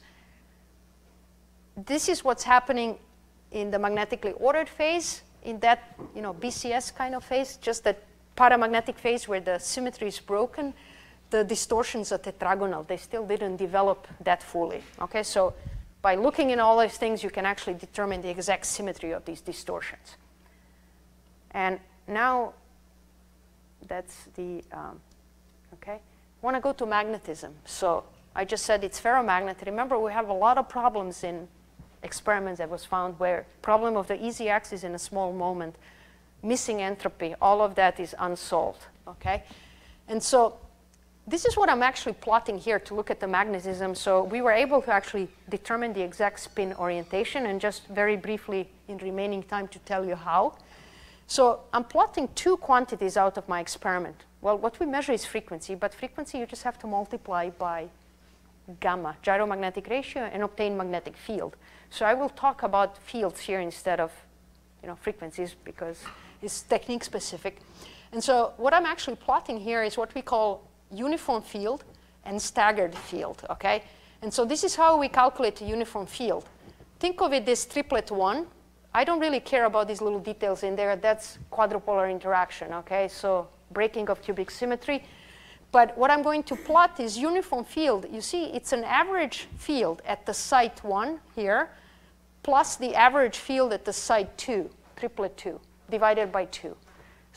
This is what's happening in the magnetically ordered phase, in that you know, BCS kind of phase, just that paramagnetic phase where the symmetry is broken, the distortions are tetragonal. They still didn't develop that fully. Okay, so by looking in all these things, you can actually determine the exact symmetry of these distortions. And now that's the, um, okay. want to go to magnetism. So I just said it's ferromagnet. Remember, we have a lot of problems in experiments that was found where problem of the easy axis in a small moment, missing entropy, all of that is unsolved, okay? And so this is what I'm actually plotting here to look at the magnetism. So we were able to actually determine the exact spin orientation and just very briefly in remaining time to tell you how. So I'm plotting two quantities out of my experiment. Well, what we measure is frequency, but frequency you just have to multiply by gamma, gyromagnetic ratio, and obtain magnetic field. So I will talk about fields here instead of you know, frequencies because it's technique specific. And so what I'm actually plotting here is what we call uniform field and staggered field, okay? And so this is how we calculate a uniform field. Think of it this triplet one. I don't really care about these little details in there. That's quadrupolar interaction, okay? So breaking of cubic symmetry. But what I'm going to plot is uniform field. You see, it's an average field at the site one here, plus the average field at the site two, triplet two, divided by two.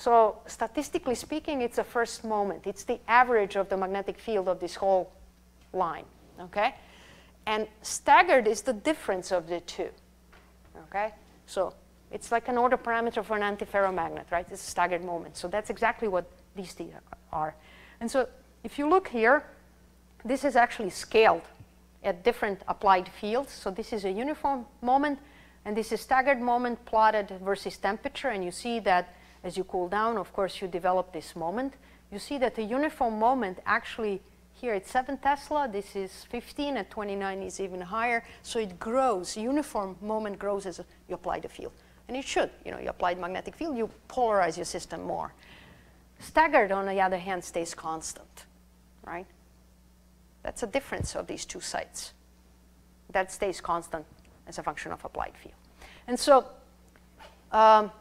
So statistically speaking, it's a first moment. It's the average of the magnetic field of this whole line, okay? And staggered is the difference of the two, okay? So it's like an order parameter for an antiferromagnet, right? It's a staggered moment. So that's exactly what these two are. And so if you look here, this is actually scaled at different applied fields. So this is a uniform moment, and this is staggered moment plotted versus temperature, and you see that as you cool down, of course, you develop this moment. You see that the uniform moment actually here it's 7 Tesla, this is 15, at 29 is even higher. So it grows, uniform moment grows as you apply the field. And it should, you know, you apply the magnetic field, you polarize your system more. Staggered, on the other hand, stays constant, right? That's a difference of these two sites. That stays constant as a function of applied field. And so um,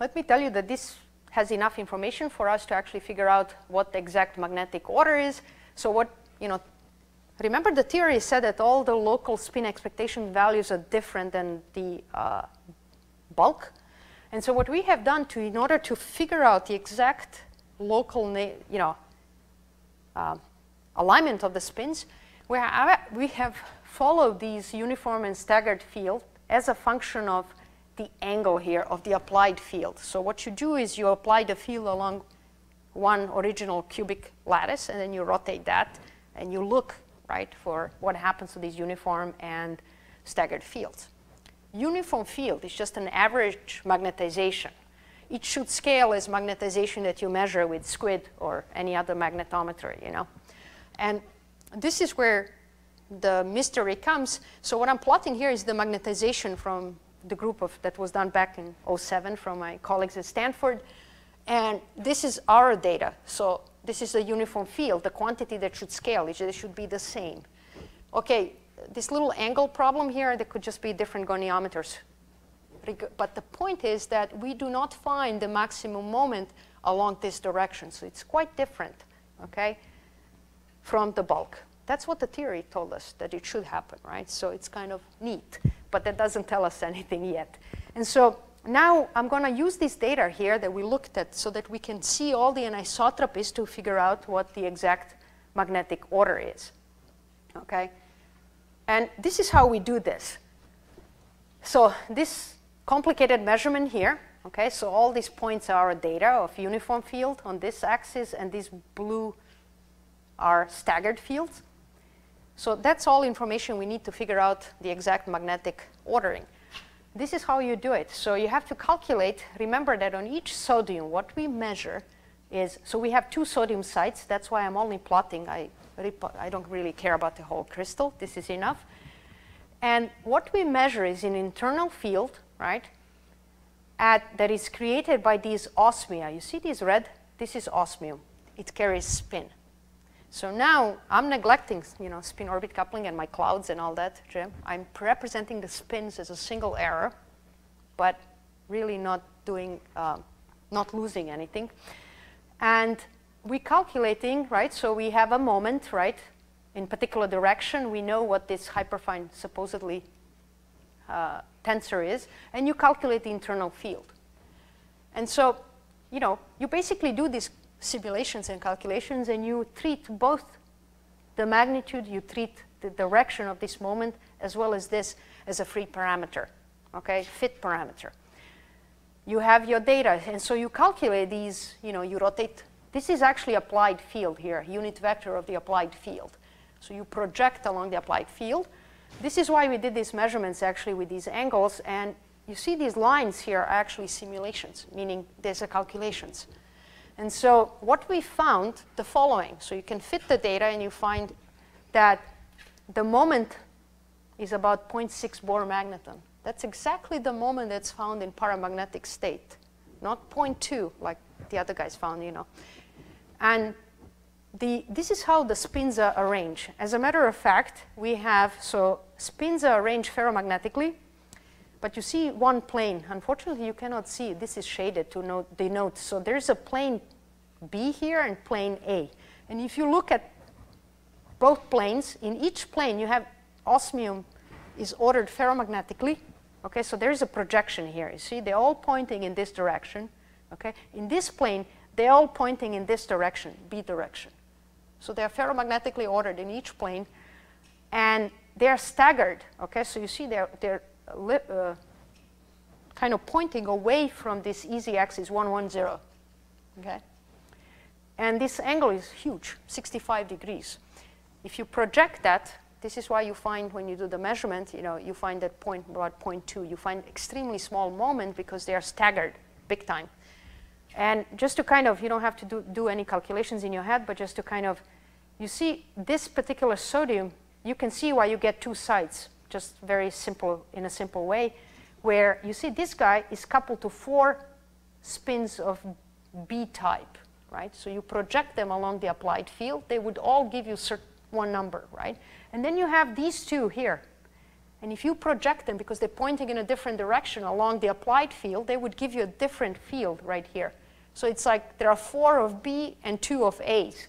let me tell you that this has enough information for us to actually figure out what the exact magnetic order is. So what, you know, remember the theory said that all the local spin expectation values are different than the uh, bulk. And so what we have done to, in order to figure out the exact local, you know, uh, alignment of the spins, we have, we have followed these uniform and staggered field as a function of the angle here of the applied field. So what you do is you apply the field along one original cubic lattice, and then you rotate that, and you look, right, for what happens to these uniform and staggered fields. Uniform field is just an average magnetization. It should scale as magnetization that you measure with SQUID or any other magnetometer, you know. And this is where the mystery comes. So what I'm plotting here is the magnetization from the group of, that was done back in 07 from my colleagues at Stanford. And this is our data. So this is a uniform field. The quantity that should scale, it should be the same. Okay, this little angle problem here, there could just be different goniometers. But the point is that we do not find the maximum moment along this direction. So it's quite different, okay, from the bulk. That's what the theory told us, that it should happen, right? So it's kind of neat but that doesn't tell us *laughs* anything yet. And so now I'm going to use this data here that we looked at so that we can see all the anisotropies to figure out what the exact magnetic order is. Okay? And this is how we do this. So this complicated measurement here, okay, so all these points are data of uniform field on this axis, and these blue are staggered fields. So that's all information we need to figure out the exact magnetic ordering. This is how you do it. So you have to calculate, remember that on each sodium, what we measure is, so we have two sodium sites, that's why I'm only plotting, I I don't really care about the whole crystal. This is enough. And what we measure is an internal field, right, at, that is created by these osmia. You see these red? This is osmium. It carries spin. So now I'm neglecting, you know, spin-orbit coupling and my clouds and all that, Jim. I'm representing the spins as a single error, but really not doing, uh, not losing anything. And we're calculating, right? So we have a moment, right? In particular direction, we know what this hyperfine supposedly uh, tensor is, and you calculate the internal field. And so, you know, you basically do these simulations and calculations, and you treat both the magnitude, you treat the direction of this moment, as well as this as a free parameter, okay, fit parameter. You have your data, and so you calculate these, you know, you rotate. This is actually applied field here, unit vector of the applied field. So you project along the applied field. This is why we did these measurements actually with these angles, and you see these lines here are actually simulations, meaning there's a calculations. And so what we found, the following. So you can fit the data and you find that the moment is about 0.6 Bohr magneton. That's exactly the moment that's found in paramagnetic state, not 0.2 like the other guys found, you know. And the, this is how the spins are arranged. As a matter of fact, we have, so spins are arranged ferromagnetically, but you see one plane. Unfortunately, you cannot see. This is shaded to note, denote. So there's a plane B here and plane A. And if you look at both planes, in each plane you have osmium is ordered ferromagnetically. Okay, so there's a projection here. You see, they're all pointing in this direction. Okay, in this plane, they're all pointing in this direction, B direction. So they're ferromagnetically ordered in each plane, and they're staggered. Okay, so you see they're, they're uh, kind of pointing away from this easy axis 110. Okay? And this angle is huge, 65 degrees. If you project that, this is why you find when you do the measurement, you know, you find that point about 0.2. You find extremely small moment because they are staggered big time. And just to kind of, you don't have to do, do any calculations in your head, but just to kind of, you see this particular sodium, you can see why you get two sides just very simple, in a simple way, where you see this guy is coupled to four spins of B type, right? So you project them along the applied field, they would all give you one number, right? And then you have these two here. And if you project them, because they're pointing in a different direction along the applied field, they would give you a different field right here. So it's like there are four of B and two of A's.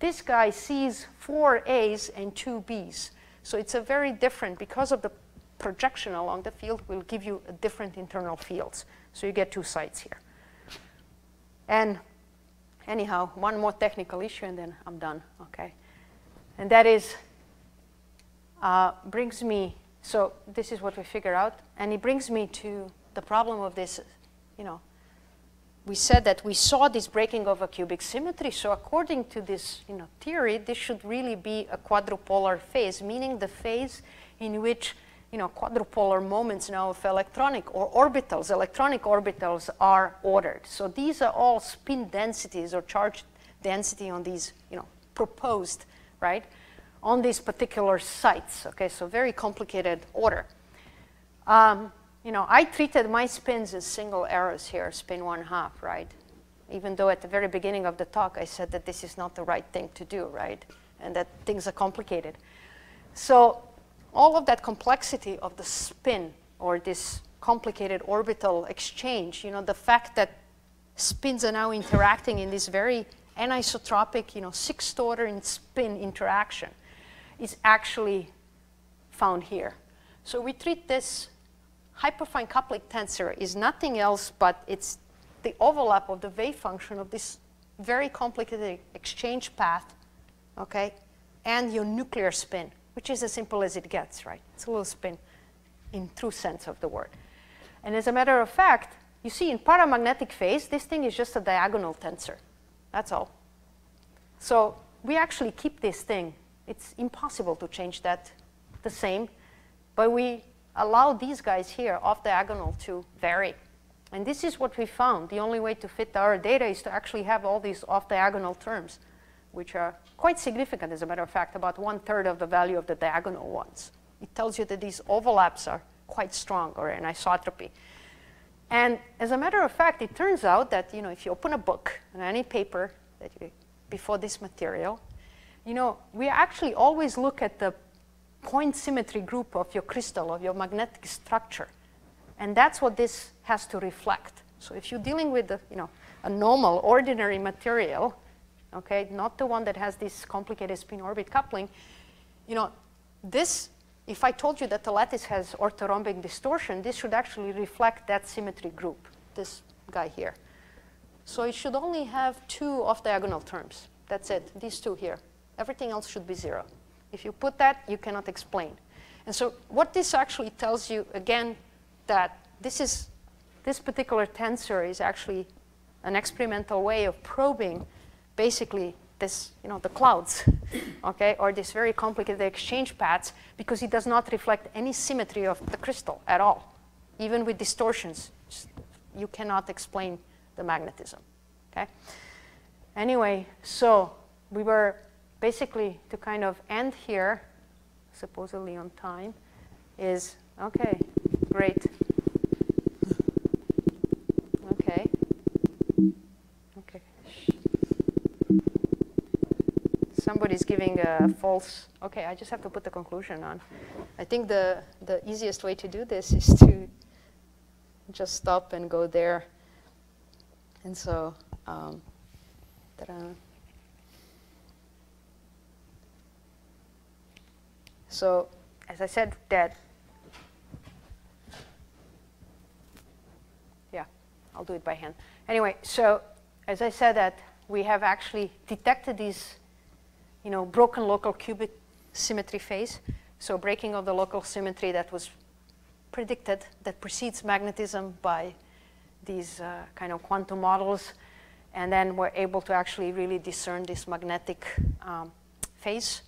This guy sees four A's and two B's. So it's a very different, because of the projection along the field will give you a different internal fields. So you get two sites here. And anyhow, one more technical issue and then I'm done, okay? And that is, uh, brings me, so this is what we figure out, and it brings me to the problem of this, you know, we said that we saw this breaking of a cubic symmetry. So according to this you know, theory, this should really be a quadrupolar phase, meaning the phase in which you know, quadrupolar moments now of electronic or orbitals, electronic orbitals are ordered. So these are all spin densities or charge density on these, you know, proposed, right, on these particular sites. Okay, so very complicated order. Um, you know, I treated my spins as single arrows here, spin one half, right? Even though at the very beginning of the talk I said that this is not the right thing to do, right? And that things are complicated. So all of that complexity of the spin or this complicated orbital exchange, you know, the fact that spins are now interacting in this very anisotropic, you know, sixth order in spin interaction is actually found here. So we treat this hyperfine coupling tensor is nothing else but it's the overlap of the wave function of this very complicated exchange path, okay, and your nuclear spin, which is as simple as it gets, right? It's a little spin in true sense of the word. And as a matter of fact, you see in paramagnetic phase, this thing is just a diagonal tensor. That's all. So we actually keep this thing. It's impossible to change that the same, but we allow these guys here off diagonal to vary. And this is what we found. The only way to fit our data is to actually have all these off diagonal terms which are quite significant, as a matter of fact, about one third of the value of the diagonal ones. It tells you that these overlaps are quite strong or anisotropy. And as a matter of fact, it turns out that you know, if you open a book and any paper that you, before this material, you know, we actually always look at the point symmetry group of your crystal, of your magnetic structure. And that's what this has to reflect. So if you're dealing with the, you know, a normal, ordinary material, okay, not the one that has this complicated spin-orbit coupling, you know, this, if I told you that the lattice has orthorhombic distortion, this should actually reflect that symmetry group, this guy here. So it should only have two off-diagonal terms. That's it, these two here. Everything else should be zero. If you put that, you cannot explain. And so what this actually tells you, again, that this is this particular tensor is actually an experimental way of probing basically this, you know, the clouds, *laughs* okay, or this very complicated exchange paths because it does not reflect any symmetry of the crystal at all. Even with distortions, you cannot explain the magnetism, okay? Anyway, so we were basically to kind of end here, supposedly on time, is, okay, great. Okay. Okay. Somebody's giving a false, okay, I just have to put the conclusion on. I think the, the easiest way to do this is to just stop and go there. And so, um, So, as I said, that, yeah, I'll do it by hand. Anyway, so as I said that we have actually detected these you know, broken local cubic symmetry phase. So breaking of the local symmetry that was predicted that precedes magnetism by these uh, kind of quantum models. And then we're able to actually really discern this magnetic um, phase.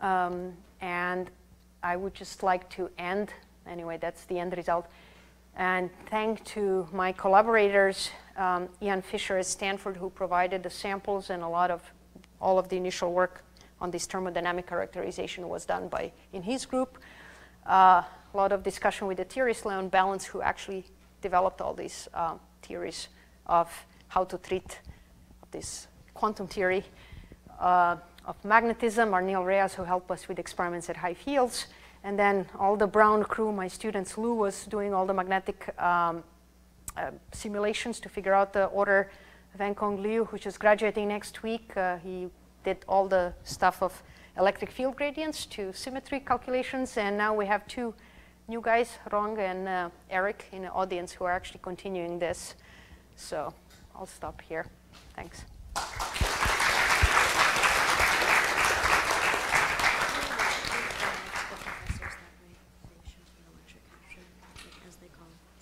Um, and I would just like to end, anyway, that's the end result. And thank to my collaborators, um, Ian Fisher at Stanford, who provided the samples and a lot of all of the initial work on this thermodynamic characterization was done by in his group. Uh, a lot of discussion with the theorist Leon Balents, who actually developed all these uh, theories of how to treat this quantum theory uh, of magnetism, Arneil Reyes, who helped us with experiments at high fields. And then all the Brown crew, my students, Lou was doing all the magnetic um, uh, simulations to figure out the order Wenkong Liu, who's just graduating next week. Uh, he did all the stuff of electric field gradients to symmetry calculations, and now we have two new guys, Rong and uh, Eric, in the audience who are actually continuing this. So I'll stop here. Thanks.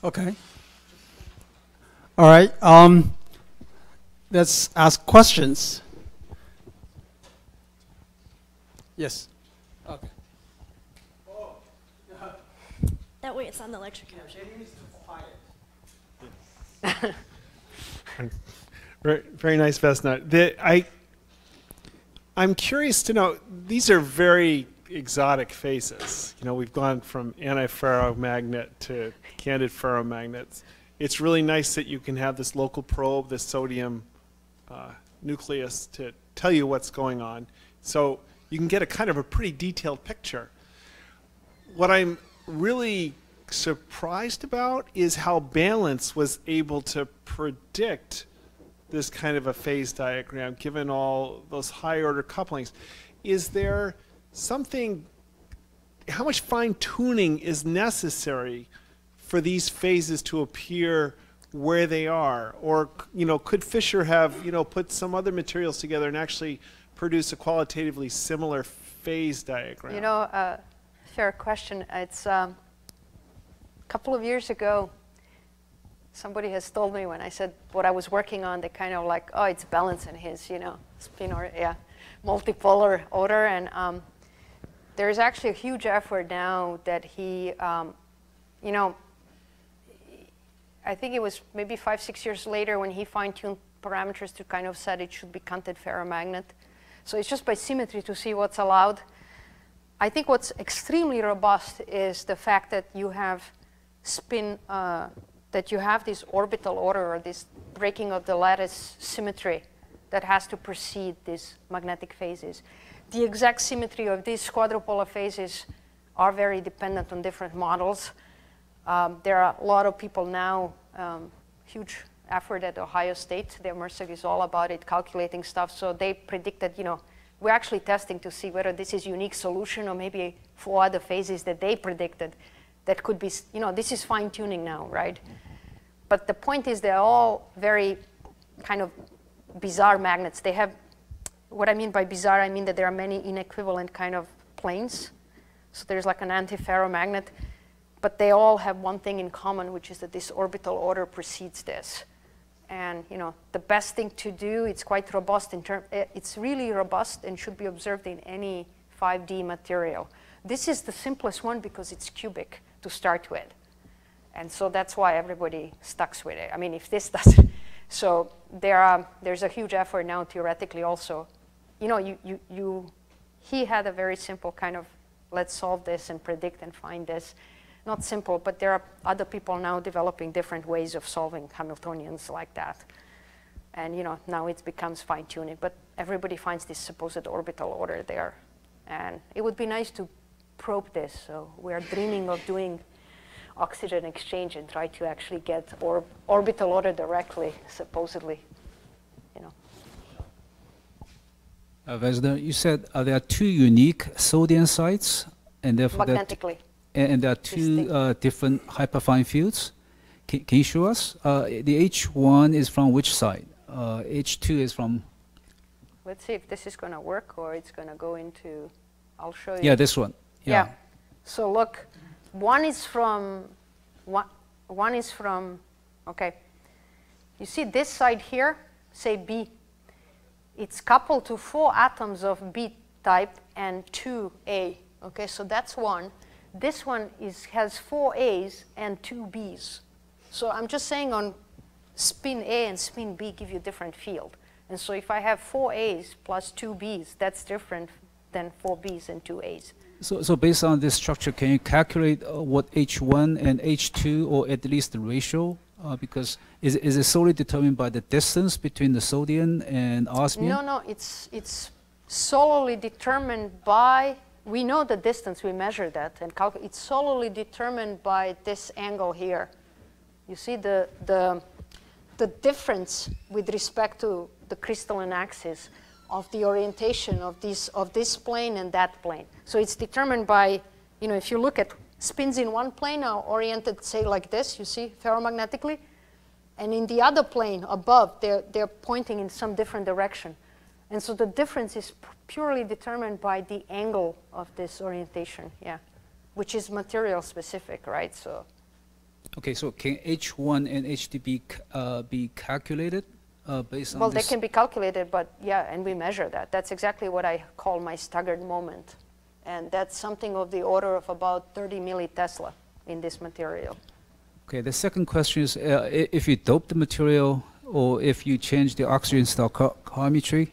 Okay. All right. Um, let's ask questions. Yes. Okay. *laughs* That way it's on the lecture couch. *laughs* very, very nice, Vesna. The, I, I'm curious to know, these are very exotic phases. You know, we've gone from antiferromagnet to canted ferromagnets. It's really nice that you can have this local probe, this sodium uh, nucleus to tell you what's going on. So you can get a kind of a pretty detailed picture. What I'm really surprised about is how Balents was able to predict this kind of a phase diagram given all those high order couplings. Is there something, how much fine tuning is necessary for these phases to appear where they are? Or, you know, could Fisher have, you know, put some other materials together and actually produce a qualitatively similar phase diagram? You know, uh, fair question. It's um, a couple of years ago, somebody has told me when I said what I was working on, they kind of like, oh, it's Balents in his, you know, spin or, yeah, multipolar order. And um, there's actually a huge effort now that he, um, you know, I think it was maybe five, six years later when he fine-tuned parameters to kind of said it should be canted ferromagnet. So it's just by symmetry to see what's allowed. I think what's extremely robust is the fact that you have spin, uh, that you have this orbital order or this breaking of the lattice symmetry that has to precede these magnetic phases. The exact symmetry of these quadrupolar phases are very dependent on different models. Um, there are a lot of people now, um, huge effort at Ohio State. Their MRSEC is all about it, calculating stuff. So they predicted, you know, we're actually testing to see whether this is unique solution or maybe four other phases that they predicted that could be, you know, this is fine tuning now, right? But the point is they're all very kind of bizarre magnets. They have, what I mean by bizarre, I mean that there are many inequivalent kind of planes. So there's like an antiferromagnet, but they all have one thing in common, which is that this orbital order precedes this. And you know, the best thing to do, it's quite robust in term, eh, it's really robust and should be observed in any 5D material. This is the simplest one because it's cubic to start with. And so that's why everybody stucks with it. I mean, if this *laughs* doesn't, so there are, there's a huge effort now theoretically also. You know, you, you, you, he had a very simple kind of, let's solve this and predict and find this not simple, but there are other people now developing different ways of solving Hamiltonians like that. And you know, now it becomes fine tuning, but everybody finds this supposed orbital order there. And it would be nice to probe this. So we're dreaming of doing oxygen exchange and try to actually get or orbital order directly, supposedly, you know. Uh, Vesna, you said uh, there are two unique sodium sites, and therefore there Magnetically. and, and there are two uh, different hyperfine fields. Can, can you show us? Uh, the H1 is from which side? Uh, H2 is from Let's see if this is going to work or it's going to go into, I'll show you. yeah this one. Yeah. So look, one is from one, one is from okay. You see this side here, say B. It's coupled to four atoms of B type and two A. Okay, so that's one. This one is has four A's and two B's. So I'm just saying on spin A and spin B give you different field. And so if I have four A's plus two B's, that's different than four B's and two A's. So, so based on this structure, can you calculate uh, what H1 and H2, or at least the ratio? Uh, because is, is it solely determined by the distance between the sodium and osmium? No, no, it's, it's solely determined by, we know the distance, we measure that and. It's solely determined by this angle here. You see the, the, the difference with respect to the crystalline axis of the orientation of this, of this plane and that plane. So it's determined by, you know, if you look at spins in one plane are oriented, say, like this, you see, ferromagnetically, and in the other plane above, they're, they're pointing in some different direction. And so the difference is purely determined by the angle of this orientation, yeah, which is material specific, right? So Okay, so can H1 and H2 be, uh, be calculated uh, based on Well, they can be calculated, but yeah, and we measure that. That's exactly what I call my staggered moment. And that's something of the order of about 30 millitesla in this material. Okay, the second question is uh, if you dope the material or if you change the oxygen stoichiometry,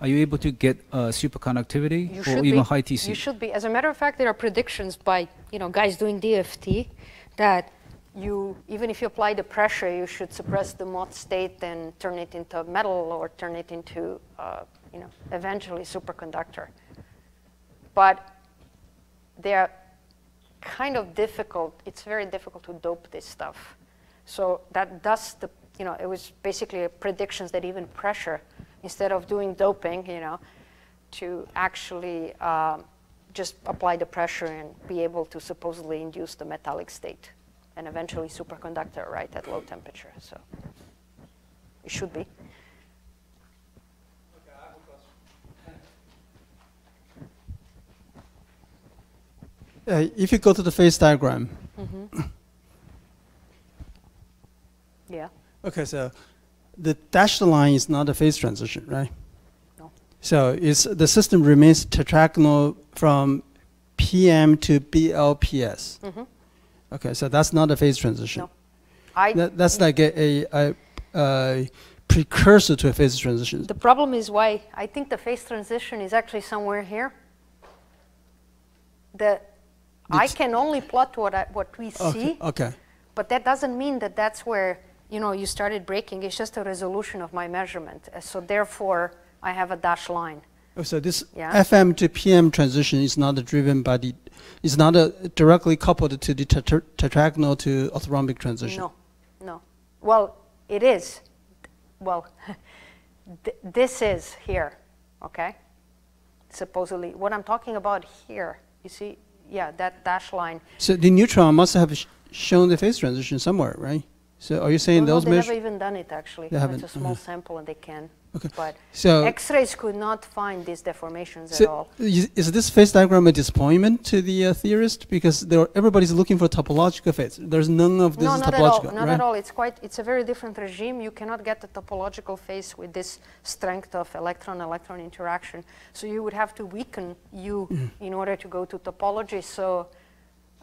are you able to get uh, superconductivity You or even be. high TC? You should be. As a matter of fact, there are predictions by you know guys doing DFT that you even if you apply the pressure, you should suppress the Mott state and turn it into metal or turn it into uh, you know eventually superconductor. But they're kind of difficult. It's very difficult to dope this stuff. So that does the, you know, it was basically predictions that even pressure, instead of doing doping, you know, to actually um, just apply the pressure and be able to supposedly induce the metallic state and eventually superconductor, right, at low temperature. So it should be. Uh, if you go to the phase diagram, Yeah. okay, so the dashed line is not a phase transition, right? No. So it's, the system remains tetragonal from PM to BLPS. Mm -hmm. Okay, so that's not a phase transition. No. I That, that's like a, a, a, a precursor to a phase transition. The problem is why I think the phase transition is actually somewhere here. The I can only plot what I, what we Okay, see, okay. but that doesn't mean that that's where you know you started breaking. It's just a resolution of my measurement. Uh, So therefore, I have a dash line. Oh, So this Yeah. FM to PM transition is not driven by the, is not uh, directly coupled to the tetra- tetragonal to orthorhombic transition. No, no. Well, it is. Well, *laughs* th- this is here, okay? Supposedly, what I'm talking about here, you see, yeah, that dash line. So the neutron must have sh- shown the phase transition somewhere, right? So are you saying no, those they never measures? even done it actually. They haven't, It's a small uh-huh. sample and they can. Okay. But So, X-rays could not find these deformations at all. is, is this phase diagram a disappointment to the uh, theorist? Because there are, everybody's looking for topological phase. There's none of this No, not at all. Not right? at all. It's quite. It's a very different regime. You cannot get the topological phase with this strength of electron-electron interaction. So you would have to weaken U Mm-hmm. in order to go to topology. So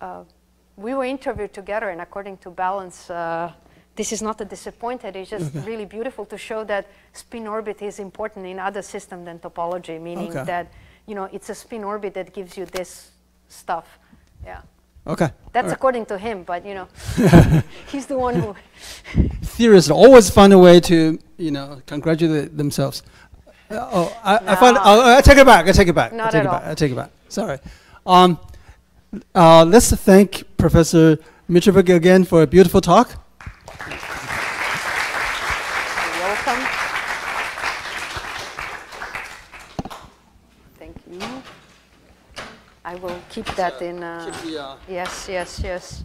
uh, we were interviewed together, and according to Balents, uh, this is not a disappointed. It's just really beautiful to show that spin orbit is important in other system than topology, meaning Okay. that you know it's a spin orbit that gives you this stuff. Yeah. Okay. That's right. according to him, but you know, *laughs* he's the one who. *laughs* Theorists always find a way to, you know, congratulate themselves. Uh, oh, I, I find. No. Oh, I take it back. I take it back. I Not take at it back. all. I take it back. Sorry. Um, uh, let's thank Professor Mitrovic again for a beautiful talk. keep that in. Uh, uh, yes, yes, yes.